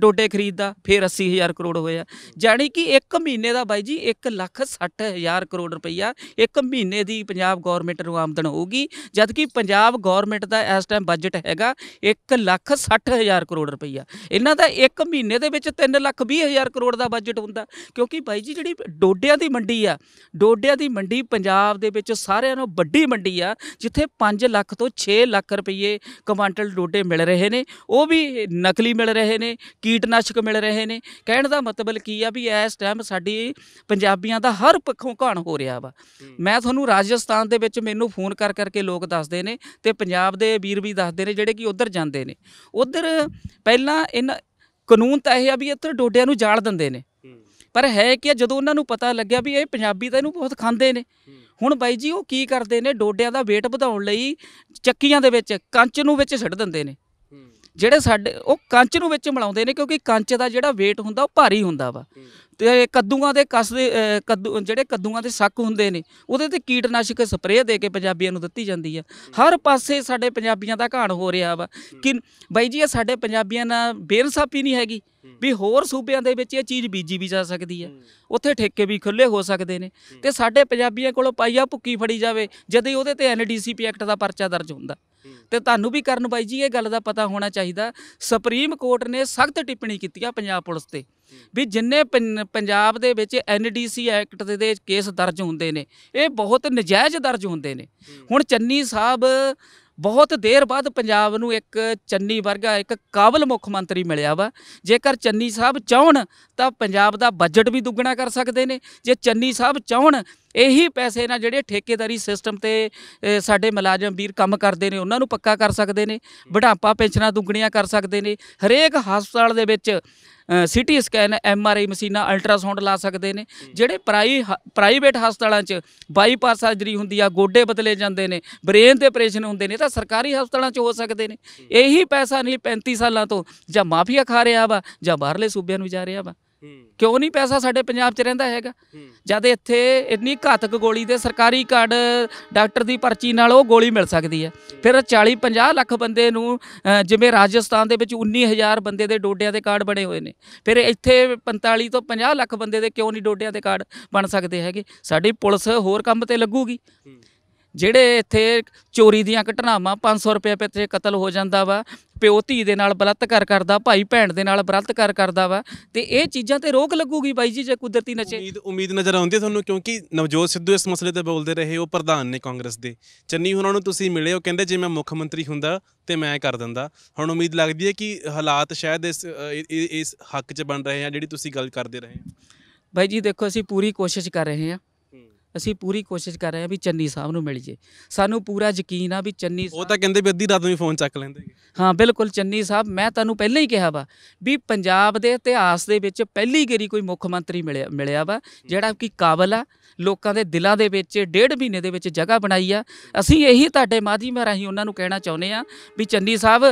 ਡੋਡੇ ਖਰੀਦਦਾ, ਫੇਰ 80000 ਕਰੋੜ ਹੋਇਆ। ਜਾਣੀ ਕਿ ਇੱਕ ਇੱਕ ਮਹੀਨੇ ਦਾ ਬਾਈ ਜੀ 1 ਲੱਖ 60000 ਕਰੋੜ ਰੁਪਈਆ ਇੱਕ ਮਹੀਨੇ ਦੀ ਪੰਜਾਬ ਗਵਰਨਮੈਂਟ ਨੂੰ ਆਮਦਨ ਹੋਊਗੀ ਜਦ ਕਿ ਪੰਜਾਬ ਗਵਰਨਮੈਂਟ ਦਾ ਇਸ ਟਾਈਮ ਬਜਟ ਹੈਗਾ 1 ਲੱਖ 60000 ਕਰੋੜ ਰੁਪਈਆ। ਇਹਨਾਂ ਦਾ ਇੱਕ ਮਹੀਨੇ ਦੇ ਵਿੱਚ 3 ਲੱਖ 20000 ਕਰੋੜ ਦਾ ਬਜਟ ਹੁੰਦਾ, ਕਿਉਂਕਿ ਬਾਈ ਜੀ ਜਿਹੜੀ ਡੋਡਿਆਂ ਦੀ ਮੰਡੀ ਆ, ਡੋਡਿਆਂ ਦੀ ਮੰਡੀ ਪੰਜਾਬ ਦੇ ਵਿੱਚ ਸਾਰਿਆਂ ਨਾਲੋਂ ਵੱਡੀ ਮੰਡੀ ਆ, ਜਿੱਥੇ 5 ਲੱਖ ਤੋਂ 6 ਲੱਖ ਰੁਪਏ ਕੁਆਂਟਲ ਡੋਡੇ ਮਿਲ ਰਹੇ ਨੇ, ਉਹ ਵੀ ਨਕਲੀ ਮਿਲ ਰਹੇ ਨੇ, ਕੀਟਨਾਸ਼ਕ ਮਿਲ ਰਹੇ ਨੇ। ਕਹਿਣ ਦਾ ਮਤਲਬ ਕੀ ਆ ਵੀ ਇਸ ਟਾਈਮ ਸਾਡੀ ਪੰਜਾਬੀਆਂ ਦਾ ਹਰ ਪੱਖੋਂ ਘਾਣ ਹੋ ਰਿਹਾ ਵਾ। ਮੈਂ ਤੁਹਾਨੂੰ ਰਾਜਸਥਾਨ ਦੇ ਵਿੱਚ ਮੈਨੂੰ ਫੋਨ ਕਰ ਕਰਕੇ ਲੋਕ ਦੱਸਦੇ ਨੇ ਤੇ ਪੰਜਾਬ ਦੇ ਵੀਰ ਵੀ ਦੱਸਦੇ ਨੇ ਜਿਹੜੇ ਕਿ ਉਧਰ ਜਾਂਦੇ ਨੇ। ਉਧਰ ਪਹਿਲਾਂ ਇਹਨਾਂ ਕਾਨੂੰਨ ਤਾਂ ਇਹ ਆ ਵੀ ਇੱਥੇ ਡੋਡਿਆਂ ਨੂੰ ਜਾਲ ਦਿੰਦੇ ਨੇ। ਪਰ ਹੈ ਕਿ ਜਦੋਂ ਉਹਨਾਂ ਨੂੰ ਪਤਾ ਲੱਗਿਆ ਵੀ ਇਹ ਪੰਜਾਬੀ ਤਾਂ ਇਹਨੂੰ ਬਹੁਤ ਖਾਂਦੇ ਨੇ। ਹੁਣ ਬਾਈ ਜੀ ਉਹ ਕੀ ਕਰਦੇ ਨੇ ਡੋਡਿਆਂ ਦਾ weight ਵਧਾਉਣ ਲਈ ਚੱਕੀਆਂ ਦੇ ਵਿੱਚ ਕੰਚ ਨੂੰ ਵਿੱਚ ਛੱਡ ਦਿੰਦੇ ਨੇ। ਜਿਹੜੇ ਸਾਡੇ ਉਹ ਕੰਚ ਨੂੰ ਵਿੱਚ ਮਿਲਾਉਂਦੇ ਨੇ ਕਿਉਂਕਿ ਕੰਚ ਦਾ ਜਿਹੜਾ weight ਹੁੰਦਾ ਉਹ ਭਾਰੀ ਹੁੰਦਾ ਵਾ। ਤੇ ਕੱਦੂਆਂ ਦੇ ਕਸ ਕੱਦੂ, ਜਿਹੜੇ ਕੱਦੂਆਂ ਦੇ ਸੱਕ ਹੁੰਦੇ ਨੇ, ਉਹਦੇ ਤੇ ਕੀਟਨਾਸ਼ਕ ਸਪਰੇਅ ਦੇ ਕੇ ਪੰਜਾਬੀਆਂ ਨੂੰ ਦਿੱਤੀ ਜਾਂਦੀ ਆ। ਹਰ ਪਾਸੇ ਸਾਡੇ ਪੰਜਾਬੀਆਂ ਦਾ ਘਾਣ ਹੋ ਰਿਹਾ ਵਾ ਕਿ ਬਾਈ ਜੀ, ਇਹ ਸਾਡੇ ਪੰਜਾਬੀਆਂ ਨਾਲ ਬੇਇਨਸਾਫੀ ਨਹੀਂ ਹੈਗੀ ਵੀ ਹੋਰ ਸੂਬਿਆਂ ਦੇ ਵਿੱਚ ਇਹ ਚੀਜ਼ ਬੀਜੀ ਵੀ ਜਾ ਸਕਦੀ ਹੈ ਉੱਥੇ ਠੇਕੇ ਵੀ ਖੁੱਲੇ ਹੋ ਸਕਦੇ ਨੇ ਤੇ ਸਾਡੇ ਪੰਜਾਬੀਆਂ ਕੋਲੋਂ ਪਾਈਆ ਭੁੱਕੀ ਫੜੀ ਜਾਵੇ, ਜਦ ਹੀ ਉਹਦੇ ਤੇ ਐਨਡੀਸੀਪੀ ਐਕਟ ਦਾ ਪਰਚਾ ਦਰਜ ਹੁੰਦਾ। ਤੇ ਤੁਹਾਨੂੰ ਵੀ ਕਰਨ ਬਾਈ ਜੀ, ਇਹ ਗੱਲ ਦਾ ਪਤਾ ਹੋਣਾ ਚਾਹੀਦਾ। ਸੁਪਰੀਮ ਕੋਰਟ ਨੇ ਸਖਤ ਟਿੱਪਣੀ ਕੀਤੀ ਆ ਪੰਜਾਬ ਪੁਲਿਸ ਤੇ, ਵੀ ਜਿੰਨੇ ਪੰ- ਪੰਜਾਬ ਦੇ ਵਿੱਚ ਐਨਡੀਸੀ ਐਕਟ ਦੇ ਦੇ ਕੇਸ ਦਰਜ ਹੁੰਦੇ ਨੇ, ਇਹ ਬਹੁਤ ਨਜਾਇਜ਼ ਦਰਜ ਹੁੰਦੇ ਨੇ। ਹੁਣ ਚੰਨੀ ਸਾਹਿਬ, ਬਹੁਤ ਦੇਰ ਬਾਅਦ ਪੰਜਾਬ ਨੂੰ ਇੱਕ ਚੰਨੀ ਵਰਗਾ ਇੱਕ ਕਾਬਲ ਮੁੱਖ ਮੰਤਰੀ ਮਿਲਿਆ ਵਾ। ਜੇਕਰ ਚੰਨੀ ਸਾਹਿਬ ਚਾਹਣ, ਤਾਂ ਪੰਜਾਬ ਦਾ ਬਜਟ ਵੀ ਦੁੱਗਣਾ ਕਰ ਸਕਦੇ ਨੇ। ਜੇ ਚੰਨੀ ਸਾਹਿਬ ਚਾਹਣ ਇਹੀ ਪੈਸੇ ਨਾਲ ਜਿਹੜੇ ਠੇਕੇਦਾਰੀ ਸਿਸਟਮ ਤੇ ਸਾਡੇ ਮੁਲਾਜ਼ਮ ਵੀਰ ਕੰਮ ਕਰਦੇ ਨੇ ਉਹਨਾਂ ਨੂੰ ਪੱਕਾ ਕਰ ਸਕਦੇ ਨੇ ਬੁਢਾਪਾ ਪੈਨਸ਼ਨਾਂ ਦੁੱਗਣੀਆਂ ਕਰ ਸਕਦੇ ਨੇ ਹਰੇਕ ਹਸਪਤਾਲ ਦੇ ਵਿੱਚ ਸਿਟੀ ਸਕੈਨ ਐਮਆਰਆਈ ਮਸ਼ੀਨਾਂ ਅਲਟਰਾਸਾਊਂਡ ਲਾ ਸਕਦੇ ਨੇ ਜਿਹੜੇ ਪ੍ਰਾਈ ਪ੍ਰਾਈਵੇਟ ਹਸਪਤਾਲਾਂ 'ਚ ਬਾਈਪਾਸ ਸਰਜਰੀ ਹੁੰਦੀ ਆ ਗੋਡੇ ਬਦਲੇ ਜਾਂਦੇ ਨੇ ਬ੍ਰੇਨ ਦੇ ਆਪਰੇਸ਼ਨ ਹੁੰਦੇ ਨੇ ਤਾਂ ਸਰਕਾਰੀ ਹਸਪਤਾਲਾਂ 'ਚ ਹੋ ਸਕਦੇ ਨੇ। ਇਹੀ ਪੈਸਾ ਨਹੀਂ 35 ਸਾਲਾਂ ਤੋਂ ਜਾਂ ਮਾਫੀਆ ਖਾ ਰਿਹਾ ਵਾ ਜਾਂ ਬਾਹਰਲੇ ਸੂਬਿਆਂ ਨੂੰ ਜਾ ਰਿਹਾ ਵਾ। ਕਿਉਂ ਨਹੀਂ ਪੈਸਾ ਸਾਡੇ ਪੰਜਾਬ 'ਚ ਰਹਿੰਦਾ ਹੈਗਾ? ਜਦ ਇੱਥੇ ਇੰਨੀ ਘਾਤਕ ਗੋਲੀ ਤੇ ਸਰਕਾਰੀ ਕਾਰਡ ਡਾਕਟਰ ਦੀ ਪਰਚੀ ਨਾਲ ਉਹ ਗੋਲੀ ਮਿਲ ਸਕਦੀ ਹੈ। ਫਿਰ 40 50 ਲੱਖ ਬੰਦੇ ਨੂੰ ਜਿਵੇਂ ਰਾਜਸਥਾਨ ਦੇ ਵਿੱਚ 19000 ਬੰਦੇ ਦੇ ਡੋਡਿਆਂ ਦੇ ਕਾਰਡ ਬਣੇ ਹੋਏ ਨੇ। ਫਿਰ ਇੱਥੇ 45 ਤੋਂ 50 ਲੱਖ ਬੰਦੇ ਦੇ ਕਿਉਂ ਨਹੀਂ ਡੋਡਿਆਂ ਦੇ ਕਾਰਡ ਬਣ ਸਕਦੇ ਹੈਗੇ? ਸਾਡੀ ਪੁਲਿਸ ਹੋਰ ਕੰਮ ਤੇ ਲੱਗੂਗੀ। ਜਿਹੜੇ ਇੱਥੇ ਚੋਰੀ ਦੀਆਂ ਘਟਨਾਵਾਂ 500 ਰੁਪਏ ਪਿੱਛੇ ਕਤਲ ਹੋ ਜਾਂਦਾ ਵਾ ਪਿਓ ਧੀ ਦੇ ਨਾਲ ਬਲਾਤਕਾਰ ਕਰਦਾ ਭਾਈ ਭੈਣ ਦੇ ਨਾਲ ਬਲਾਤਕਾਰ ਕਰਦਾ ਵਾ ਤੇ ਇਹ ਚੀਜ਼ਾਂ ਤੇ ਰੋਕ ਲੱਗੂਗੀ ਬਾਈ ਜੀ ਜੇ ਕੁਦਰਤੀ ਨਸ਼ੇ ਉਮੀਦ ਉਮੀਦ ਨਜ਼ਰ ਆਉਂਦੀ ਹੈ ਤੁਹਾਨੂੰ ਕਿਉਂਕਿ ਨਵਜੋਤ ਸਿੱਧੂ ਇਸ ਮਸਲੇ ਤੇ ਬੋਲਦੇ ਰਹੇ ਉਹ ਪ੍ਰਧਾਨ ਨੇ ਕਾਂਗਰਸ ਦੇ। ਚੰਨੀ ਉਹਨਾਂ ਨੂੰ ਤੁਸੀਂ ਮਿਲੇ ਉਹ ਕਹਿੰਦੇ ਜੇ ਮੈਂ ਮੁੱਖ ਮੰਤਰੀ ਹੁੰਦਾ ਤੇ ਮੈਂ ਕਰ ਦਿੰਦਾ। ਹੁਣ ਉਮੀਦ ਲੱਗਦੀ ਹੈ ਕਿ ਹਾਲਾਤ ਸ਼ਾਇਦ ਇਸ ਇਸ ਹੱਕ 'ਚ ਬਣ ਰਹੇ ਆ ਜਿਹੜੀ ਤੁਸੀਂ ਗੱਲ ਕਰਦੇ ਰਹੇ ਬਾਈ ਜੀ ਦੇਖੋ ਅਸੀਂ ਪੂਰੀ ਕੋਸ਼ਿਸ਼ ਕਰ ਰਹੇ ਹਾਂ। ਅਸੀਂ ਪੂਰੀ ਕੋਸ਼ਿਸ਼ ਕਰ ਰਹੇ ਹਾਂ ਵੀ ਚੰਨੀ ਸਾਹਿਬ ਨੂੰ ਮਿਲ ਜੇ। ਸਾਨੂੰ ਪੂਰਾ ਯਕੀਨ ਆ ਵੀ ਚੰਨੀ ਉਹ ਤਾਂ ਕਹਿੰਦੇ ਵੀ ਅੱਧੀ ਰਾਤ ਨੂੰ ਹੀ ਫੋਨ ਚੱਕ ਲੈਂਦੇ ਹਾਂ ਬਿਲਕੁਲ ਚੰਨੀ ਸਾਹਿਬ ਮੈਂ ਤੁਹਾਨੂੰ ਪਹਿਲਾਂ ਹੀ ਕਿਹਾ ਵਾ ਵੀ ਪੰਜਾਬ ਦੇ ਇਤਿਹਾਸ ਦੇ ਵਿੱਚ ਪਹਿਲੀ ਗੇਰੀ ਕੋਈ ਮੁੱਖ ਮੰਤਰੀ ਮਿਲਿਆ ਮਿਲਿਆ ਵਾ ਜਿਹੜਾ ਕਿ ਕਾਬਲ ਆ। ਲੋਕਾਂ ਦੇ ਦਿਲਾਂ ਦੇ ਵਿੱਚ ਡੇਢ ਮਹੀਨੇ ਦੇ ਵਿੱਚ ਜਗ੍ਹਾ ਬਣਾਈ ਆ। ਅਸੀਂ ਇਹੀ ਤੁਹਾਡੇ ਮਾਧਿਅਮ ਰਾਹੀਂ ਉਹਨਾਂ ਨੂੰ ਕਹਿਣਾ ਚਾਹੁੰਦੇ ਆ ਵੀ ਚੰਨੀ ਸਾਹਿਬ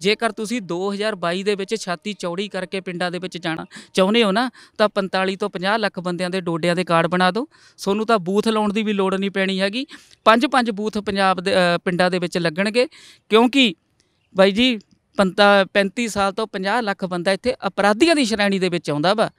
ਜੇਕਰ ਤੁਸੀਂ 2022 ਦੇ ਵਿੱਚ ਛਾਤੀ ਚੌੜੀ ਕਰਕੇ ਪਿੰਡਾਂ ਦੇ ਵਿੱਚ ਜਾਣਾ ਚਾਹੁੰਦੇ ਹੋ ਨਾ ਤਾਂ 45 ਤੋਂ 50 ਲੱਖ ਬੰਦਿਆਂ ਦੇ ਡੋਡਿਆਂ ਦੇ ਕਾਰਡ ਬਣਾ ਦਿਓ। ਸੋਨੂੰ ਤਾਂ ਬੂਥ ਲਾਉਣ ਦੀ ਵੀ ਲੋੜ ਨਹੀਂ ਪੈਣੀ ਹੈਗੀ। ਪੰਜ ਪੰਜ ਬੂਥ ਪੰਜਾਬ ਦੇ ਪਿੰਡਾਂ ਦੇ ਵਿੱਚ ਲੱਗਣਗੇ। ਕਿਉਂਕਿ ਬਾਈ ਜੀ ਪੰਤਾ 35 ਸਾਲ ਤੋਂ 50 ਲੱਖ ਬੰਦਾ ਇੱਥੇ ਅਪਰਾਧੀਆਂ ਦੀ ਸ਼੍ਰੇਣੀ ਦੇ ਵਿੱਚ ਆਉਂਦਾ ਵਾ।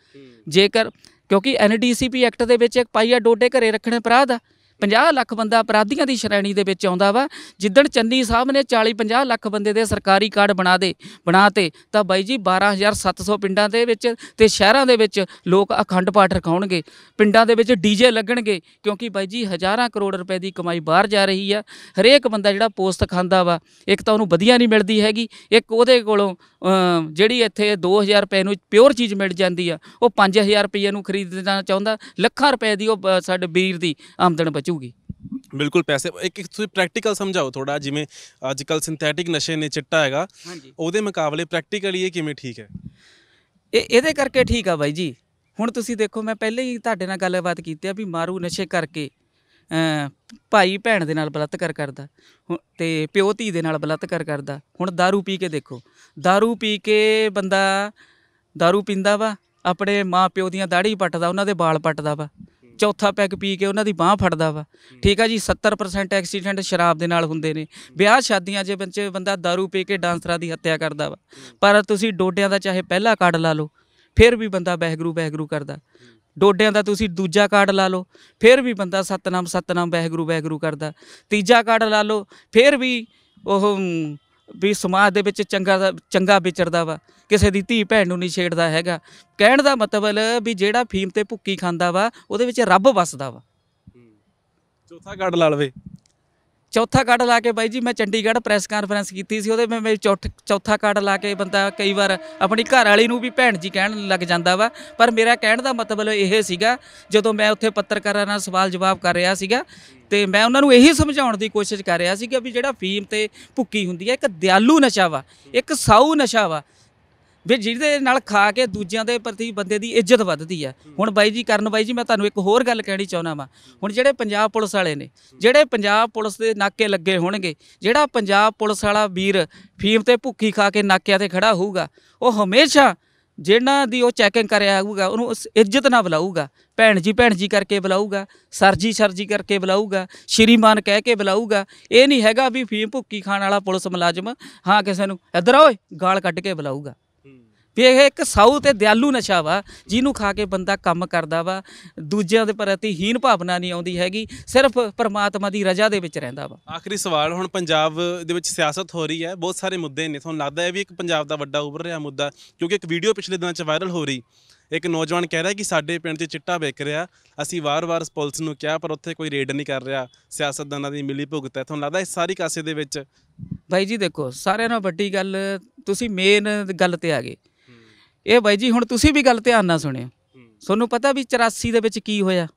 ਜੇਕਰ ਕਿਉਂਕਿ ਐਨਡੀਸੀਪੀ ਐਕਟ ਦੇ ਵਿੱਚ ਇੱਕ ਪਾਈਆ ਡੋਡੇ ਘਰੇ ਰੱਖਣੇ ਅਪਰਾਧ ਆ। 50 ਲੱਖ ਬੰਦਾ ਅਪਰਾਧੀਆਂ ਦੀ ਸ਼੍ਰੇਣੀ ਦੇ ਵਿੱਚ ਆਉਂਦਾ ਵਾ। ਜਿੱਦਣ ਚੰਨੀ ਸਾਹਿਬ ਨੇ 40 50 ਲੱਖ ਬੰਦੇ ਦੇ ਸਰਕਾਰੀ ਕਾਰਡ ਬਣਾ ਦੇ, ਬਣਾ ਤੇ, ਤਾਂ ਬਾਈ ਜੀ 12700 ਪਿੰਡਾਂ ਦੇ ਵਿੱਚ ਤੇ ਸ਼ਹਿਰਾਂ ਦੇ ਵਿੱਚ ਲੋਕ ਅਖੰਡ ਪਾਠ ਰਖਾਉਣਗੇ। ਪਿੰਡਾਂ ਦੇ ਵਿੱਚ ਡੀਜੇ ਲੱਗਣਗੇ, ਕਿਉਂਕਿ ਬਾਈ ਜੀ ਹਜ਼ਾਰਾਂ ਕਰੋੜ ਰੁਪਏ ਦੀ ਕਮਾਈ ਬਾਹਰ ਜਾ ਰਹੀ ਆ। ਹਰੇਕ ਬੰਦਾ ਜਿਹੜਾ ਪੋਸਟ ਖਾਂਦਾ ਵਾ, ਇੱਕ ਤਾਂ ਉਹਨੂੰ ਵਧੀਆ ਨਹੀਂ ਮਿਲਦੀ ਹੈਗੀ, ਇੱਕ ਉਹਦੇ ਕੋਲੋਂ ਜਿਹੜੀ ਇੱਥੇ 2000 ਰੁਪਏ ਨੂੰ ਪਿਓਰ ਚੀਜ਼ ਮਿਲ ਜਾਂਦੀ ਆ, ਉਹ 5000 ਰੁਪਏ ਨੂੰ ਖਰੀਦਣਾ ਚਾਹੁੰਦਾ, ਲੱਖਾਂ ਰੁਪਏ ਦੀ ਉਹ ਬ- ਸਾਡੇ ਵੀਰ ਦੀ ਆਮਦਨ ਬਚ। ਬਚੂਗੀ ਬਿਲਕੁਲ ਪੈਸੇ ਇੱਕ ਇੱਕ ਤੁਸੀਂ ਪ੍ਰੈਕਟੀਕਲ ਸਮਝਾਓ ਥੋੜਾ ਜਿਵੇਂ ਅੱਜ ਕੱਲ ਸਿੰਥੈਟਿਕ ਨਸ਼ੇ ਨੇ ਚਿੱਟਾ ਹੈਗਾ ਹਾਂਜੀ ਉਹਦੇ ਮੁਕਾਬਲੇ ਪ੍ਰੈਕਟੀਕਲੀ ਇਹ ਕਿਵੇਂ ਠੀਕ ਹੈ ਇਹ ਇਹਦੇ ਕਰਕੇ ਠੀਕ ਆ ਬਾਈ ਜੀ ਹੁਣ ਤੁਸੀਂ ਦੇਖੋ ਮੈਂ ਪਹਿਲੇ ਹੀ ਤੁਹਾਡੇ ਨਾਲ ਗੱਲਬਾਤ ਕੀਤੀ ਆ ਵੀ ਮਾਰੂ ਨਸ਼ੇ ਕਰਕੇ ਅਮ ਭਾਈ ਭੈਣ ਦੇ ਨਾਲ ਬਲਾਤਕਾਰ ਕਰਦਾ ਹੁਣ- ਤੇ ਪਿਓ ਧੀ ਦੇ ਨਾਲ ਬਲਾਤਕਾਰ ਕਰਦਾ ਹੁਣ दारू ਪੀ ਕੇ ਦੇਖੋ दारू ਪੀ ਕੇ ਬੰਦਾ दारू ਪੀਂਦਾ ਵਾ ਆਪਣੇ ਮਾਂ ਪਿਓ ਦੀਆਂ ਦਾੜੀ ਪੱਟਦਾ ਉਹਨਾਂ ਦੇ ਵਾਲ ਪੱਟਦਾ ਵਾ ਚੌਥਾ ਪੈਗ ਪੀ ਕੇ ਉਹਨਾਂ ਦੀ ਬਾਹ ਫੜਦਾ ਵਾ। ਠੀਕ ਆ ਜੀ 70% ਐਕਸੀਡੈਂਟ ਸ਼ਰਾਬ ਦੇ ਨਾਲ ਹੁੰਦੇ ਨੇ। ਵਿਆਹ ਸ਼ਾਦੀਆਂ 'ਚ ਵਿੱਚ ਬੰਦਾ दारू ਪੀ ਕੇ ਡਾਂਸਰਾਂ ਦੀ ਹੱਤਿਆ ਕਰਦਾ ਵਾ। ਪਰ ਤੁਸੀਂ ਡੋਡਿਆਂ ਦਾ ਚਾਹੇ ਪਹਿਲਾ ਕਾਰਡ ਲਾ ਲਓ, ਫਿਰ ਵੀ ਬੰਦਾ ਬਹਿਗਰੂ ਬਹਿਗਰੂ ਕਰਦਾ। ਡੋਡਿਆਂ ਦਾ ਤੁਸੀਂ ਦੂਜਾ ਕਾਰਡ ਲਾ ਲਓ, ਫਿਰ ਵੀ ਬੰਦਾ ਸਤਨਾਮ ਸਤਨਾਮ ਬਹਿਗਰੂ ਬਹਿਗਰੂ ਕਰਦਾ। ਤੀਜਾ ਕਾਰਡ ਲਾ ਲਓ, ਫਿਰ ਵੀ ਉਹ ਵੀ ਸਮਾਜ ਦੇ ਵਿੱਚ ਚੰਗਾ ਦਾ- ਚੰਗਾ ਵਿਚਰਦਾ ਵਾ, ਕਿਸੇ ਦੀ ਧੀ ਭੈਣ ਨੂੰ ਨਹੀਂ ਛੇੜਦਾ ਹੈਗਾ। ਕਹਿਣ ਦਾ ਮਤਲਬ ਵੀ ਜਿਹੜਾ ਫੀਮ ਤੇ ਭੁੱਕੀ ਖਾਂਦਾ ਵਾ, ਉਹਦੇ ਵਿੱਚ ਰੱਬ ਵੱਸਦਾ ਵਾ। ਚੌਥਾ ਕਾਰਡ ਲਾ ਲਵੇ। ਚੌਥਾ ਕਾਰਡ ਲਾ ਕੇ ਬਾਈ ਜੀ ਮੈਂ ਚੰਡੀਗੜ੍ਹ ਪ੍ਰੈਸ ਕਾਨਫਰੰਸ ਕੀਤੀ ਸੀ, ਉਹਦੇ ਮੈਂ ਮੇਰੀ ਚੌਥ, ਚੌਥਾ ਕਾਰਡ ਲਾ ਕੇ ਬੰਦਾ ਕਈ ਵਾਰ ਆਪਣੀ ਘਰ ਵਾਲੀ ਨੂੰ ਵੀ ਭੈਣ ਜੀ ਕਹਿਣ ਲੱਗ ਜਾਂਦਾ ਵਾ, ਪਰ ਮੇਰਾ ਕਹਿਣ ਦਾ ਮਤਲਬ ਇਹ ਸੀਗਾ, ਜਦੋਂ ਮੈਂ ਉੱਥੇ ਪੱਤਰਕਾਰਾਂ ਨਾਲ ਸਵਾਲ ਜਵਾਬ ਕਰ ਰਿਹਾ ਸੀਗਾ, ਤੇ ਮੈਂ ਉਹਨਾਂ ਨੂੰ ਇਹੀ ਸਮਝਾਉਣ ਦੀ ਕੋਸ਼ਿਸ਼ ਕਰ ਰਿਹਾ ਸੀਗਾ ਵੀ ਜਿਹੜਾ ਫੀਮ ਤੇ ਭੁੱਕੀ ਹੁੰਦੀ ਹੈ, ਇੱਕ ਦਿਆਲੂ ਨਸ਼ਾ ਵਾ, ਇੱਕ ਸਾਊ ਨਸ਼ਾ ਵਾ ਵੀ ਜਿਹਦੇ ਨਾਲ ਖਾ ਕੇ ਦੂਜਿਆਂ ਦੇ ਪ੍ਰਤੀ ਬੰਦੇ ਦੀ ਇੱਜ਼ਤ ਵੱਧਦੀ ਹੈ। ਹੁਣ ਬਾਈ ਜੀ, ਕਰਨ ਬਾਈ ਜੀ, ਮੈਂ ਤੁਹਾਨੂੰ ਇੱਕ ਹੋਰ ਗੱਲ ਕਹਿਣੀ ਚਾਹੁੰਦਾ ਵਾਂ। ਹੁਣ ਜਿਹੜੇ ਪੰਜਾਬ ਪੁਲਿਸ ਵਾਲੇ ਨੇ, ਜਿਹੜੇ ਪੰਜਾਬ ਪੁਲਿਸ ਦੇ ਨਾਕੇ ਲੱਗੇ ਹੋਣਗੇ, ਜਿਹੜਾ ਪੰਜਾਬ ਪੁਲਿਸ ਵਾਲਾ ਵੀਰ ਫੀਮ ਤੇ ਭੁੱਖੀ ਖਾ ਕੇ ਨਾਕਿਆਂ ਤੇ ਖੜਾ ਹੋਊਗਾ, ਉਹ ਹਮੇਸ਼ਾ ਜਿਹਨਾਂ ਦੀ ਉਹ ਚੈਕਿੰਗ ਕਰਿਆ ਹੋਊਗਾ, ਉਹਨੂੰ ਉਸ ਇੱਜ਼ਤ ਨਾਲ ਬੁਲਾਊਗਾ। ਭੈਣ ਜੀ ਭੈਣ ਜੀ ਕਰਕੇ ਬੁਲਾਊਗਾ ਸਰ ਜੀ ਸਰ ਜੀ ਕਰਕੇ ਬੁਲਾਊਗਾ, ਸ਼੍ਰੀਮਾਨ ਕਹਿ ਕੇ ਬੁਲਾਊਗਾ। ਇਹ ਨਹੀਂ ਹੈਗਾ ਵੀ ਫੀਮ ਭੁੱਕੀ ਖਾਣ ਵਾਲਾ ਪੁਲਿਸ ਮੁਲਾਜ਼ਮ, ਹਾਂ ਕਿਸੇ ਨੂੰ, ਇੱਧਰ ਓਏ, ਗਾਲ ਕੱਢ ਕੇ ਬੁਲਾਊਗਾ। ਵੀ ਇਹ ਇੱਕ ਸਾਊ ਤੇ ਦਿਆਲੂ ਨਸ਼ਾ ਵਾ ਜਿਹਨੂੰ ਖਾ ਕੇ ਬੰਦਾ ਕੰਮ ਕਰਦਾ ਵਾ ਦੂਜਿਆਂ ਦੇ ਪ੍ਰਤੀ ਹੀਨ ਭਾਵਨਾ ਨਹੀਂ ਆਉਂਦੀ ਹੈਗੀ ਸਿਰਫ ਪਰਮਾਤਮਾ ਦੀ ਰਜ਼ਾ ਦੇ ਵਿੱਚ ਰਹਿੰਦਾ ਵਾ। ਆਖਰੀ ਸਵਾਲ ਹੁਣ ਪੰਜਾਬ ਦੇ ਵਿੱਚ ਸਿਆਸਤ ਹੋ ਰਹੀ ਹੈ ਬਹੁਤ ਸਾਰੇ ਮੁੱਦੇ ਨੇ ਤੁਹਾਨੂੰ ਲੱਗਦਾ ਹੈ ਵੀ ਇੱਕ ਪੰਜਾਬ ਦਾ ਵੱਡਾ ਉੱਭਰ ਰਿਹਾ ਮੁੱਦਾ ਕਿਉਂਕਿ ਇੱਕ ਵੀਡੀਓ ਪਿਛਲੇ ਦਿਨਾਂ 'ਚ ਵਾਇਰਲ ਹੋ ਰਹੀ। ਇੱਕ ਨੌਜਵਾਨ ਕਹਿ ਰਿਹਾ ਕਿ ਸਾਡੇ ਪਿੰਡ 'ਚ ਚਿੱਟਾ ਵਿਕ ਰਿਹਾ ਅਸੀਂ ਵਾਰ-ਵਾਰ ਪੁਲਿਸ ਨੂੰ ਕਿਹਾ ਪਰ ਉੱਥੇ ਕੋਈ ਰੇਡ ਨਹੀਂ ਕਰ ਰਿਹਾ ਸਿਆਸਤਦਾਨਾਂ ਦੀ ਮਿਲੀ ਭੁਗਤ ਹੈ ਤੁਹਾਨੂੰ ਲੱਗਦਾ ਇਸ ਸਾਰੀ ਕਾਸੇ ਦੇ ਵਿੱਚ? ਬਾਈ ਜੀ ਦੇਖੋ ਸਾਰਿਆਂ ਨਾਲੋਂ ਵੱਡੀ ਗੱਲ ਤੁਸੀਂ ਮੇਨ ਗੱਲ ਤੇ ਆ ਗਏ। ਇਹ ਬਾਈ ਜੀ ਹੁਣ ਤੁਸੀਂ ਵੀ ਗੱਲ ਧਿਆਨ ਨਾਲ ਸੁਣਿਓ। ਤੁਹਾਨੂੰ ਪਤਾ ਵੀ 84 ਦੇ ਵਿੱਚ ਕੀ ਹੋਇਆ?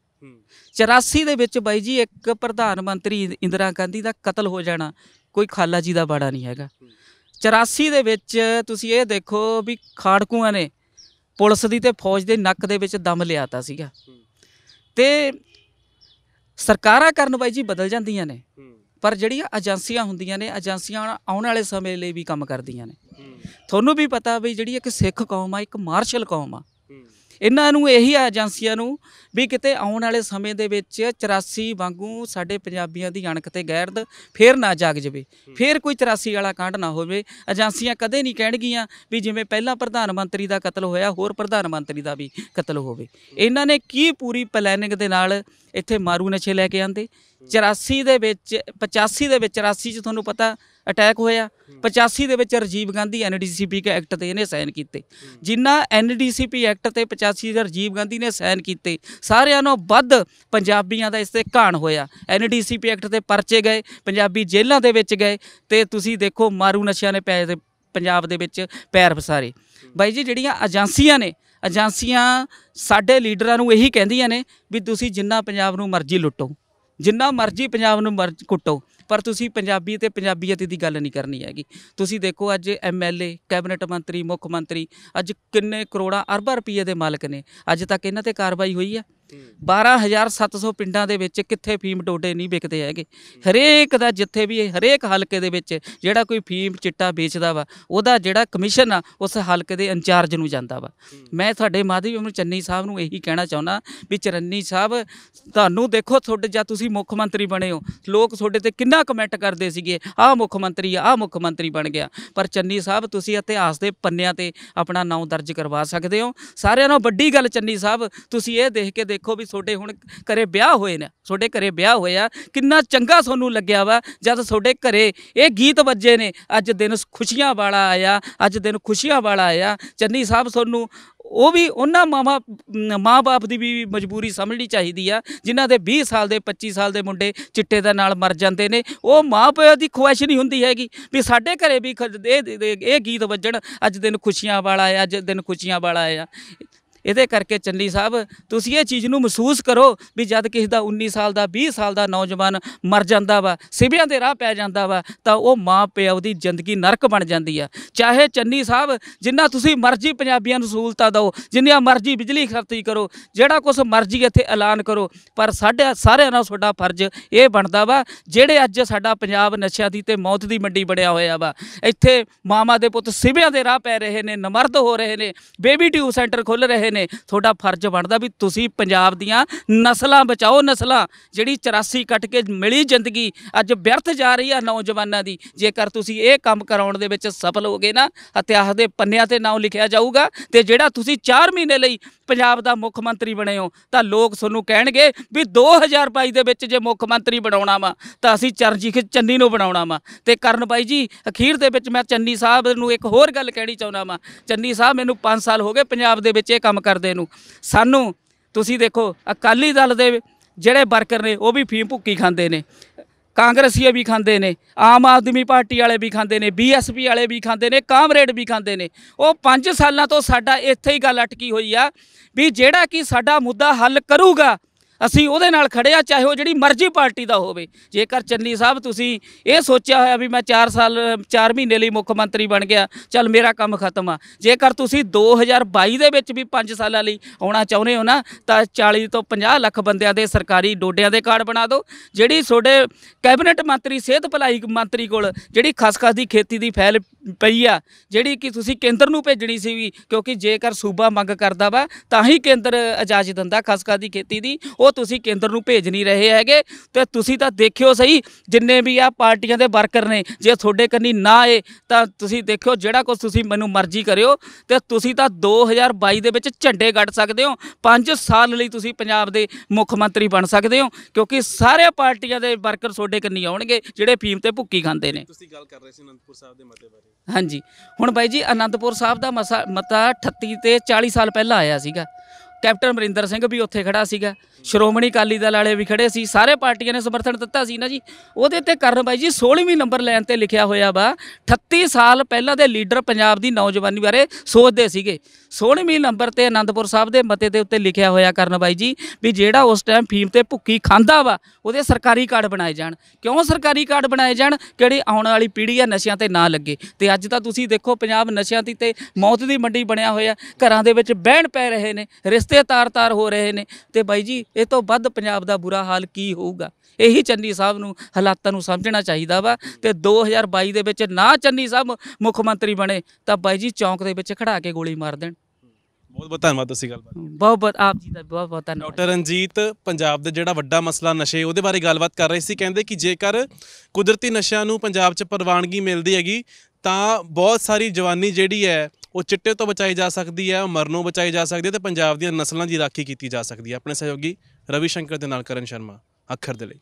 84 ਦੇ ਵਿੱਚ ਬਾਈ ਜੀ ਇੱਕ ਪ੍ਰਧਾਨ ਮੰਤਰੀ ਇੰਦਰਾ ਗਾਂਧੀ ਦਾ ਕਤਲ ਹੋ ਜਾਣਾ ਕੋਈ ਖਾਲਾ ਜੀ ਦਾ ਬਾੜਾ ਨਹੀਂ ਹੈਗਾ। 84 ਦੇ ਵਿੱਚ ਤੁਸੀਂ ਇਹ ਦੇਖੋ ਵੀ ਖਾੜਕੂਆਂ ਨੇ ਪੁਲਿਸ ਦੀ ਤੇ ਫੌਜ ਦੇ ਨੱਕ ਦੇ ਵਿੱਚ ਦਮ ਲਿਆਤਾ ਸੀਗਾ। ਤੇ ਸਰਕਾਰਾਂ ਕਰਨ ਬਾਈ ਜੀ ਬਦਲ ਜਾਂਦੀਆਂ ਨੇ। ਪਰ ਜਿਹੜੀਆਂ ਏਜੰਸੀਆਂ ਹੁੰਦੀਆਂ ਨੇ ਏਜੰਸੀਆਂ ਆਉਣ ਵਾਲੇ ਸਮੇਂ ਲਈ ਵੀ ਕੰਮ ਕਰਦੀਆਂ ਨੇ। ਤੁਹਾਨੂੰ ਵੀ ਪਤਾ ਵੀ ਜਿਹੜੀ ਇੱਕ ਸਿੱਖ ਕੌਮ ਆ ਇੱਕ ਮਾਰਸ਼ਲ ਕੌਮ ਆ ਇਹਨਾਂ ਨੂੰ ਇਹੀ ਆ ਏਜੰਸੀਆਂ ਨੂੰ ਵੀ ਕਿਤੇ ਆਉਣ ਵਾਲੇ ਸਮੇਂ ਦੇ ਵਿੱਚ 84 ਵਾਂਗੂ ਸਾਡੇ ਪੰਜਾਬੀਆਂ ਦੀ ਅਣਖ ਤੇ ਗੈਰਦ ਫੇਰ ਨਾ ਜਾਗ ਜਵੇ। ਫੇਰ ਕੋਈ 84 ਵਾਲਾ ਕਾਂਡ ਨਾ ਹੋਵੇ। ਏਜੰਸੀਆਂ ਕਦੇ ਨਹੀਂ ਕਹਿਣਗੀਆਂ ਵੀ ਜਿਵੇਂ ਪਹਿਲਾਂ ਪ੍ਰਧਾਨ ਮੰਤਰੀ ਦਾ ਕਤਲ ਹੋਇਆ, ਹੋਰ ਪ੍ਰਧਾਨ ਮੰਤਰੀ ਦਾ ਵੀ ਕਤਲ ਹੋਵੇ। ਇਹਨਾਂ ਨੇ ਕੀ ਪੂਰੀ ਪਲੈਨਿੰਗ ਦੇ ਨਾਲ ਇੱਥੇ ਮਾਰੂ ਨਸ਼ੇ ਲੈ ਕੇ ਆਂਦੇ? 84 ਦੇ ਵਿੱਚ 85 ਦੇ ਵਿੱਚ 84 ਚ ਤੁਹਾਨੂੰ ਪਤਾ ਅਟੈਕ ਹੋਇਆ 85 ਦੇ ਵਿੱਚ ਰਾਜੀਵ ਗਾਂਧੀ ਐਨਡੀਸੀਪੀ ਕੇ ਐਕਟ ਤੇ ਇਹਨੇ ਸਾਈਨ ਕੀਤੇ। ਜਿੰਨਾ ਐਨਡੀਸੀਪੀ ਐਕਟ ਤੇ 85 ਦੇ ਰਾਜੀਵ ਗਾਂਧੀ ਨੇ ਸਾਈਨ ਕੀਤੇ, ਸਾਰਿਆਂ ਨਾਲੋਂ ਵੱਧ ਪੰਜਾਬੀਆਂ ਦਾ ਇਸ ਤੇ ਘਾਣ ਹੋਇਆ। ਐਨਡੀਸੀਪੀ ਐਕਟ ਤੇ ਪਰਚੇ ਗਏ, ਪੰਜਾਬੀ ਜੇਲ੍ਹਾਂ ਦੇ ਵਿੱਚ ਗਏ ਤੇ ਤੁਸੀਂ ਦੇਖੋ ਮਾਰੂ ਨਸ਼ਿਆਂ ਨੇ ਪੈ ਪੰਜਾਬ ਦੇ ਵਿੱਚ ਪੈਰ ਫਸਾਰੇ ਬਾਈ ਜੀ, ਜਿਹੜੀਆਂ ਏਜੰਸੀਆਂ ਨੇ, ਏਜੰਸੀਆਂ ਸਾਡੇ ਲੀਡਰਾਂ ਨੂੰ ਇਹੀ ਕਹਿੰਦੀਆਂ ਨੇ ਵੀ ਤੁਸੀਂ ਜਿੰਨਾ ਪੰਜਾਬ ਨੂੰ ਮਰਜ਼ੀ ਲੁੱਟੋ, ਜਿੰਨਾ ਮਰਜ਼ੀ ਪੰਜਾਬ ਨੂੰ ਮਰਜ਼ੀ ਕੁੱਟੋ ਪਰ ਤੁਸੀਂ ਪੰਜਾਬੀ ਤੇ ਪੰਜਾਬੀਅਤ ਦੀ ਗੱਲ ਨਹੀਂ ਕਰਨੀ ਹੈਗੀ। ਤੁਸੀਂ ਦੇਖੋ ਅੱਜ ਐਮਐਲਏ ਕੈਬਨਿਟ ਮੰਤਰੀ, ਮੁੱਖ ਮੰਤਰੀ, ਅੱਜ ਕਿੰਨੇ ਕਰੋੜਾਂ ਅਰਬਾਂ ਰੁਪਏ ਦੇ ਮਾਲਕ ਨੇ। ਅੱਜ ਤੱਕ ਇਹਨਾਂ ਤੇ ਕਾਰਵਾਈ ਹੋਈ ਹੈ 12700 ਪਿੰਡਾਂ ਦੇ ਵਿੱਚ ਕਿੱਥੇ ਫੀਮ ਟੋਡੇ ਨਹੀਂ ਵਿਕਦੇ ਹੈਗੇ। ਹਰੇਕ ਦਾ ਜਿੱਥੇ ਵੀ ਹਰੇਕ ਹਲਕੇ ਦੇ ਵਿੱਚ ਜਿਹੜਾ ਕੋਈ ਫੀਮ ਚਿੱਟਾ ਵੇਚਦਾ ਵਾ, ਉਹਦਾ ਜਿਹੜਾ ਕਮਿਸ਼ਨ ਆ, ਉਸ ਹਲਕੇ ਦੇ ਇੰਚਾਰਜ ਨੂੰ ਜਾਂਦਾ ਵਾ। ਮੈਂ ਤੁਹਾਡੇ ਮਾਧਵ ਨੂੰ ਚੰਨੀ ਸਾਹਿਬ ਨੂੰ ਇਹੀ ਕਹਿਣਾ ਚਾਹੁੰਦਾ ਵੀ ਚਰੰਨੀ ਸਾਹਿਬ, ਤੁਹਾਨੂੰ ਦੇਖੋ ਤੁਹਾਡੇ ਜਾਂ ਤੁਸੀਂ ਮੁੱਖ ਮੰਤਰੀ ਬਣੇ ਹੋ, ਲੋਕ ਤੁਹਾਡੇ ਤੇ ਕਿੰਨਾ ਕਮੈਂਟ ਕਰਦੇ ਸੀਗੇ, ਆਹ ਮੁੱਖ ਮੰਤਰੀ ਆਹ ਮੁੱਖ ਮੰਤਰੀ ਬਣ ਗਿਆ। ਪਰ ਚੰਨੀ ਸਾਹਿਬ, ਤੁਸੀਂ ਇਤਿਹਾਸ ਦੇ ਪੰਨਿਆਂ ਤੇ ਆਪਣਾ ਨਾਮ ਦਰਜ ਕਰਵਾ ਸਕਦੇ ਹੋ। ਸਾਰਿਆਂ ਨਾਲੋਂ ਵੱਡੀ ਗੱਲ ਚੰਨੀ ਸਾਹਿਬ, ਤੁਸੀਂ ਇਹ ਦੇਖ ਕੇ ਦੇਖੋ ਵੀ ਤੁਹਾਡੇ ਹੁਣ ਘਰੇ ਵਿਆਹ ਹੋਏ ਨੇ, ਤੁਹਾਡੇ ਘਰੇ ਵਿਆਹ ਹੋਇਆ ਕਿੰਨਾ ਚੰਗਾ ਤੁਹਾਨੂੰ ਲੱਗਿਆ ਵਾ, ਜਦ ਤੁਹਾਡੇ ਘਰੇ ਇਹ ਗੀਤ ਵੱਜੇ ਨੇ, ਅੱਜ ਦਿਨ ਖੁਸ਼ੀਆਂ ਵਾਲਾ ਆਇਆ, ਅੱਜ ਦਿਨ ਖੁਸ਼ੀਆਂ ਵਾਲਾ ਆਇਆ, ਚੰਨੀ ਸਾਹਿਬ ਤੁਹਾਨੂੰ, ਉਹ ਵੀ ਉਹਨਾਂ ਮਾਵਾ ਮਾਂ-ਬਾਪ ਦੀ ਵੀ ਮਜਬੂਰੀ ਸਮਝਣੀ ਚਾਹੀਦੀ ਆ, ਜਿਨ੍ਹਾਂ ਦੇ 20 ਸਾਲ ਦੇ 25 ਸਾਲ ਦੇ ਮੁੰਡੇ ਚਿੱਟੇ ਦੇ ਨਾਲ ਮਰ ਜਾਂਦੇ ਨੇ, ਉਹ ਮਾਂ-ਪਿਓ ਦੀ ਖੁਆਇਸ਼ ਨਹੀਂ ਹੁੰਦੀ ਹੈਗੀ, ਵੀ ਸਾਡੇ ਘਰੇ ਵੀ ਖ- ਇਹ, ਇਹ- ਇਹ ਗੀਤ ਵੱਜਣ, ਅੱਜ ਦਿਨ ਖੁਸ਼ੀਆਂ ਵਾਲਾ ਆ ਅੱਜ ਦਿਨ ਖੁਸ਼ੀਆਂ ਵਾਲਾ ਆ ਇਹਦੇ ਕਰਕੇ ਚੰਨੀ ਸਾਹਿਬ, ਤੁਸੀਂ ਇਹ ਚੀਜ਼ ਨੂੰ ਮਹਿਸੂਸ ਕਰੋ ਵੀ ਜਦ ਕਿਸੇ ਦਾ 19 ਸਾਲ ਦਾ 20 ਸਾਲ ਦਾ ਨੌਜਵਾਨ ਮਰ ਜਾਂਦਾ ਵਾ, ਸਿਵਿਆਂ ਦੇ ਰਾਹ ਪੈ ਜਾਂਦਾ ਵਾ, ਤਾਂ ਉਹ ਮਾਂ ਪਿਓ ਦੀ ਜ਼ਿੰਦਗੀ ਨਰਕ ਬਣ ਜਾਂਦੀ ਆ। ਚਾਹੇ ਚੰਨੀ ਸਾਹਿਬ, ਜਿੰਨਾ ਤੁਸੀਂ ਮਰਜ਼ੀ ਪੰਜਾਬੀਆਂ ਨੂੰ ਸਹੂਲਤਾਂ ਦਿਓ, ਜਿੰਨੀਆਂ ਮਰਜ਼ੀ ਬਿਜਲੀ ਖਰਚੀ ਕਰੋ, ਜਿਹੜਾ ਕੁਝ ਮਰਜ਼ੀ ਇੱਥੇ ਐਲਾਨ ਕਰੋ, ਪਰ ਸਾਡੇ ਸਾਰਿਆਂ ਨਾਲ ਤੁਹਾਡਾ ਫਰਜ਼ ਇਹ ਬਣਦਾ ਵਾ, ਜਿਹੜੇ ਅੱਜ ਸਾਡਾ ਪੰਜਾਬ ਨਸ਼ਿਆਂ ਦੀ ਤੇ ਮੌਤ ਦੀ ਮੰਡੀ ਬਣਿਆ ਹੋਇਆ ਵਾ, ਇੱਥੇ ਮਾਮਾ ਦੇ ਪੁੱਤ ਸਿਵਿਆਂ ਦੇ ਰਾਹ ਪੈ ਰਹੇ ਨੇ, ਨਮਰਦ ਹੋ ਰਹੇ ਨੇ, ਬੇਬੀ ਟਿਊਬ ਸੈਂਟਰ ਖੁੱਲ ਰਹੇ ਨੇ, ਤੁਹਾਡਾ ਫਰਜ਼ ਬਣਦਾ ਵੀ ਤੁਸੀਂ ਪੰਜਾਬ ਦੀਆਂ ਨਸਲਾਂ ਬਚਾਓ, ਨਸਲਾਂ ਜਿਹੜੀ 84 ਕੱਟ ਕੇ ਮਿਲੀ ਜ਼ਿੰਦਗੀ ਅੱਜ ਵਿਅਰਥ ਜਾ ਰਹੀ ਆ ਨੌਜਵਾਨਾਂ ਦੀ। ਜੇਕਰ ਤੁਸੀਂ ਇਹ ਕੰਮ ਕਰਾਉਣ ਦੇ ਵਿੱਚ ਸਫਲ ਹੋਗੇ ਨਾ, ਇਤਿਹਾਸ ਦੇ ਪੰਨਿਆਂ ਤੇ ਨਾਮ ਲਿਖਿਆ ਜਾਊਗਾ ਤੇ ਜਿਹੜਾ ਤੁਸੀਂ 4 ਮਹੀਨੇ ਲਈ ਪੰਜਾਬ ਦਾ ਮੁੱਖ ਮੰਤਰੀ ਬਣੇ ਹੋ, ਤਾਂ ਲੋਕ ਤੁਹਾਨੂੰ ਕਹਿਣਗੇ ਵੀ 2022 ਦੇ ਵਿੱਚ ਜੇ ਮੁੱਖ ਮੰਤਰੀ ਬਣਾਉਣਾ ਵਾ, ਤਾਂ ਅਸੀਂ ਚਰਨਜੀਤ ਚੰਨੀ ਨੂੰ ਬਣਾਉਣਾ ਵਾ। ਤੇ ਕਰਨ ਬਾਈ ਜੀ, ਅਖੀਰ ਦੇ ਵਿੱਚ ਮੈਂ ਚੰਨੀ ਸਾਹਿਬ ਨੂੰ ਇੱਕ ਹੋਰ ਗੱਲ ਕਹਿਣੀ ਚਾਹੁੰਦਾ ਵਾਂ। ਚੰਨੀ ਸਾਹਿਬ, ਮੈਨੂੰ 5 ਸਾਲ ਹੋ ਗਏ ਪੰਜਾਬ ਦੇ ਵਿੱਚ ਇਹ ਕੰਮ ਕਰਦੇ ਨੂੰ। ਸਾਨੂੰ, ਤੁਸੀਂ ਦੇਖੋ, ਅਕਾਲੀ ਦਲ ਦੇ ਜਿਹੜੇ ਵਰਕਰ ਨੇ, ਉਹ ਵੀ ਫੀਮ ਭੁੱਕੀ ਖਾਂਦੇ ਨੇ। ਕਾਂਗਰਸੀਏ ਵੀ ਖਾਂਦੇ ਨੇ, ਆਮ ਆਦਮੀ ਪਾਰਟੀ ਵਾਲੇ ਵੀ ਖਾਂਦੇ ਨੇ ਬੀਐਸਪੀ ਵਾਲੇ ਵੀ ਖਾਂਦੇ ਨੇ, ਕਾਮਰੇਡ ਵੀ ਖਾਂਦੇ ਨੇ। ਉਹ 5 ਸਾਲਾਂ ਤੋਂ ਸਾਡਾ ਇੱਥੇ ਹੀ ਗੱਲ ਅਟਕੀ ਹੋਈ ਆ ਵੀ ਜਿਹੜਾ ਕਿ ਸਾਡਾ ਮੁੱਦਾ ਹੱਲ ਕਰੂਗਾ ਅਸੀਂ ਉਹਦੇ ਨਾਲ ਖੜੇ ਆ, ਚਾਹੇ ਉਹ ਜਿਹੜੀ ਮਰਜ਼ੀ ਪਾਰਟੀ ਦਾ ਹੋਵੇ। ਜੇਕਰ ਚੰਨੀ ਸਾਹਿਬ ਤੁਸੀਂ ਇਹ ਸੋਚਿਆ ਹੋਇਆ ਵੀ ਮੈਂ 4 ਸਾਲ 4 ਮਹੀਨੇ ਲਈ ਮੁੱਖ ਮੰਤਰੀ ਬਣ ਗਿਆ, ਚੱਲ ਮੇਰਾ ਕੰਮ ਖਤਮ ਆ। ਜੇਕਰ ਤੁਸੀਂ 2022 ਦੇ ਵਿੱਚ ਵੀ 5 ਸਾਲਾਂ ਲਈ ਆਉਣਾ ਚਾਹੁੰਦੇ ਹੋ ਨਾ, ਤਾਂ 40 ਤੋਂ 50 ਲੱਖ ਬੰਦਿਆਂ ਦੇ ਸਰਕਾਰੀ ਡੋਡਿਆਂ ਦੇ ਕਾਰਡ ਬਣਾ ਦਿਓ। ਜਿਹੜੀ ਤੁਹਾਡੇ ਕੈਬਨਿਟ ਮੰਤਰੀ, ਸਿਹਤ ਭਲਾਈ ਮੰਤਰੀ ਕੋਲ ਜਿਹੜੀ ਖਸਖਸ ਦੀ ਖੇਤੀ ਦੀ ਫੈਲ ਪਈ ਆ, ਜਿਹੜੀ ਕਿ ਤੁਸੀਂ ਕੇਂਦਰ ਨੂੰ ਭੇਜਣੀ ਸੀ ਵੀ, ਕਿਉਂਕਿ ਜੇਕਰ ਸੂਬਾ ਮੰਗ ਕਰਦਾ ਵਾ, ਤਾਂ ਹੀ ਕੇਂਦਰ ਇਜਾਜ਼ਤ ਦਿੰਦਾ ਖਸਖਸ ਦੀ ਖੇਤੀ ਦੀ। ਉਹ ਤੁਸੀਂ ਕੇਂਦਰ ਨੂੰ ਭੇਜ ਨਹੀਂ ਰਹੇ ਹੈਗੇ ਤੇ ਤੁਸੀਂ ਤਾਂ ਦੇਖਿਓ ਸਹੀ ਜਿੰਨੇ ਵੀ ਆ ਪਾਰਟੀਆਂ ਦੇ ਵਰਕਰ ਨੇ ਜੇ ਤੁਹਾਡੇ ਕੰਨੀ ਨਾ ਆਏ ਤਾਂ ਤੁਸੀਂ ਦੇਖਿਓ ਜਿਹੜਾ ਕੁਝ ਤੁਸੀਂ ਮੈਨੂੰ ਮਰਜ਼ੀ ਕਰਿਓ ਤੇ ਤੁਸੀਂ ਤਾਂ 2022 ਦੇ ਵਿੱਚ ਝੰਡੇ ਗੱਡ ਸਕਦੇ ਹੋ 5 ਸਾਲ ਲਈ ਤੁਸੀਂ ਪੰਜਾਬ ਦੇ ਮੁੱਖ ਮੰਤਰੀ ਬਣ ਸਕਦੇ ਹੋ ਕਿਉਂਕਿ ਸਾਰੇ ਪਾਰਟੀਆਂ ਦੇ ਵਰਕਰ ਤੁਹਾਡੇ ਕੰਨੀ ਆਉਣਗੇ ਜਿਹੜੇ ਫੀਮ ਤੇ ਭੁੱਕੀ ਖਾਂਦੇ ਨੇ। ਤੁਸੀਂ ਗੱਲ ਕਰ ਰਹੇ ਸੀ ਅਨੰਦਪੁਰ ਸਾਹਿਬ ਦੇ ਮਤੇ ਬਾਰੇ। ਹਾਂਜੀ ਹੁਣ ਬਾਈ ਜੀ ਅਨੰਦਪੁਰ ਸਾਹਿਬ ਦਾ ਮਤਾ 38 ਤੇ 40 ਸਾਲ ਪਹਿਲਾਂ ਆਇਆ ਸੀਗਾ। ਕੈਪਟਨ ਅਮਰਿੰਦਰ ਸਿੰਘ ਵੀ ਉੱਥੇ ਖੜਾ ਸੀਗਾ। ਸ਼੍ਰੋਮਣੀ ਅਕਾਲੀ ਦਲ ਵਾਲੇ ਵੀ ਖੜੇ ਸੀ, ਸਾਰੇ ਪਾਰਟੀਆਂ ਨੇ ਸਮਰਥਨ ਦਿੱਤਾ ਸੀ ਨਾ ਜੀ। ਉਹਦੇ ਤੇ ਕਰਨ ਬਾਈ ਜੀ 16ਵੀਂ ਨੰਬਰ ਲਾਈਨ ਤੇ ਲਿਖਿਆ ਹੋਇਆ ਵਾ 38 ਸਾਲ ਪਹਿਲਾਂ ਦੇ ਲੀਡਰ ਪੰਜਾਬ ਦੀ ਨੌਜਵਾਨੀ ਬਾਰੇ ਸੋਚਦੇ ਸੀਗੇ। 16ਵੀਂ ਨੰਬਰ ਤੇ ਅਨੰਦਪੁਰ ਸਾਹਿਬ ਦੇ ਮਤੇ ਦੇ ਉੱਤੇ ਲਿਖਿਆ ਹੋਇਆ ਕਰਨ ਬਾਈ ਜੀ ਵੀ ਜਿਹੜਾ ਉਸ ਟਾਈਮ ਫੀਮ ਤੇ ਭੁੱਕੀ ਖਾਂਦਾ ਵਾ, ਉਹਦੇ ਸਰਕਾਰੀ ਕਾਰਡ ਬਣਾਏ ਜਾਣ। ਕਿਉਂ ਸਰਕਾਰੀ ਕਾਰਡ ਬਣਾਏ ਜਾਣ? ਕਿਹੜੀ ਆਉਣ ਵਾਲੀ ਪੀੜ੍ਹੀ ਆ ਨਸ਼ਿਆਂ ਤੇ ਨਾ ਲੱਗੇ। ਤੇ ਅੱਜ ਤਾਂ ਤੁਸੀਂ ਦੇਖੋ ਪੰਜਾਬ ਨਸ਼ਿਆਂ ਦੀ ਤੇ ਮੌਤ ਦੀ ਮੰਡੀ ਬਣਿਆ ਹੋਇਆ, ਘਰਾਂ ਦੇ ਵਿੱਚ ਬਹਿਣ ਪੈ ਰਹੇ ਨੇ ਰਿਸ਼ਤੇ ਤਾਰ-ਤਾਰ ਹੋ ਰਹੇ ਨੇ। ਤੇ ਬਾਈ ਜੀ ਇਹ ਤੋਂ ਵੱਧ ਪੰਜਾਬ ਦਾ ਬੁਰਾ ਹਾਲ ਕੀ ਹੋਊਗਾ? ਇਹੀ ਚੰਨੀ ਸਾਹਿਬ ਨੂੰ ਹਾਲਾਤਾਂ ਨੂੰ ਸਮਝਣਾ ਚਾਹੀਦਾ ਵਾ ਤੇ 2022 ਦੇ ਵਿੱਚ ਨਾ ਚੰਨੀ ਸਾਹਿਬ ਮੁੱਖ ਮੰਤਰੀ ਬਣੇ ਤਾਂ ਬਾਈ ਜੀ ਚੌਂਕ ਦੇ ਵਿੱਚ ਖੜਾ ਕੇ ਗੋਲੀ ਮਾਰ ਦੇਣ। ਬਹੁਤ ਬਹੁਤ ਧੰਨਵਾਦ ਤੁਸੀਂ ਗੱਲਬਾਤ ਬਹੁਤ ਬਹੁਤ ਆਪ ਜੀ ਦਾ ਬਹੁਤ ਬਹੁਤ ਧੰਨਵਾਦ। ਡਾਕਟਰ ਰਣਜੀਤ ਪੰਜਾਬ ਦਾ ਜਿਹੜਾ ਵੱਡਾ ਮਸਲਾ ਨਸ਼ੇ ਉਹਦੇ ਬਾਰੇ ਗੱਲਬਾਤ ਕਰ ਰਹੇ ਸੀ। ਕਹਿੰਦੇ ਕਿ ਜੇਕਰ ਕੁਦਰਤੀ ਨਸ਼ਿਆਂ ਨੂੰ ਪੰਜਾਬ 'ਚ ਪ੍ਰਵਾਨਗੀ ਮਿਲਦੀ ਹੈਗੀ ਤਾਂ ਬਹੁਤ ਸਾਰੀ ਜਵਾਨੀ ਜਿਹੜੀ ਹੈ ਉਹ ਚਿੱਟੇ ਤੋਂ ਬਚਾਈ ਜਾ ਸਕਦੀ ਹੈ, ਉਹ ਮਰਨੋਂ ਬਚਾਈ ਜਾ ਸਕਦੀ ਹੈ ਤੇ ਪੰਜਾਬ ਦੀਆਂ ਨਸਲਾਂ ਦੀ ਰਾਖੀ ਕੀਤੀ ਜਾ ਸਕਦੀ ਹੈ। ਆਪਣੇ ਸਹਿਯੋਗੀ ਰਵੀ ਸ਼ੰਕਰ ਦੇ ਨਾਲ ਕਰਨ ਸ਼ਰਮਾ, ਅੱਖਰ ਦੇ ਲਈ।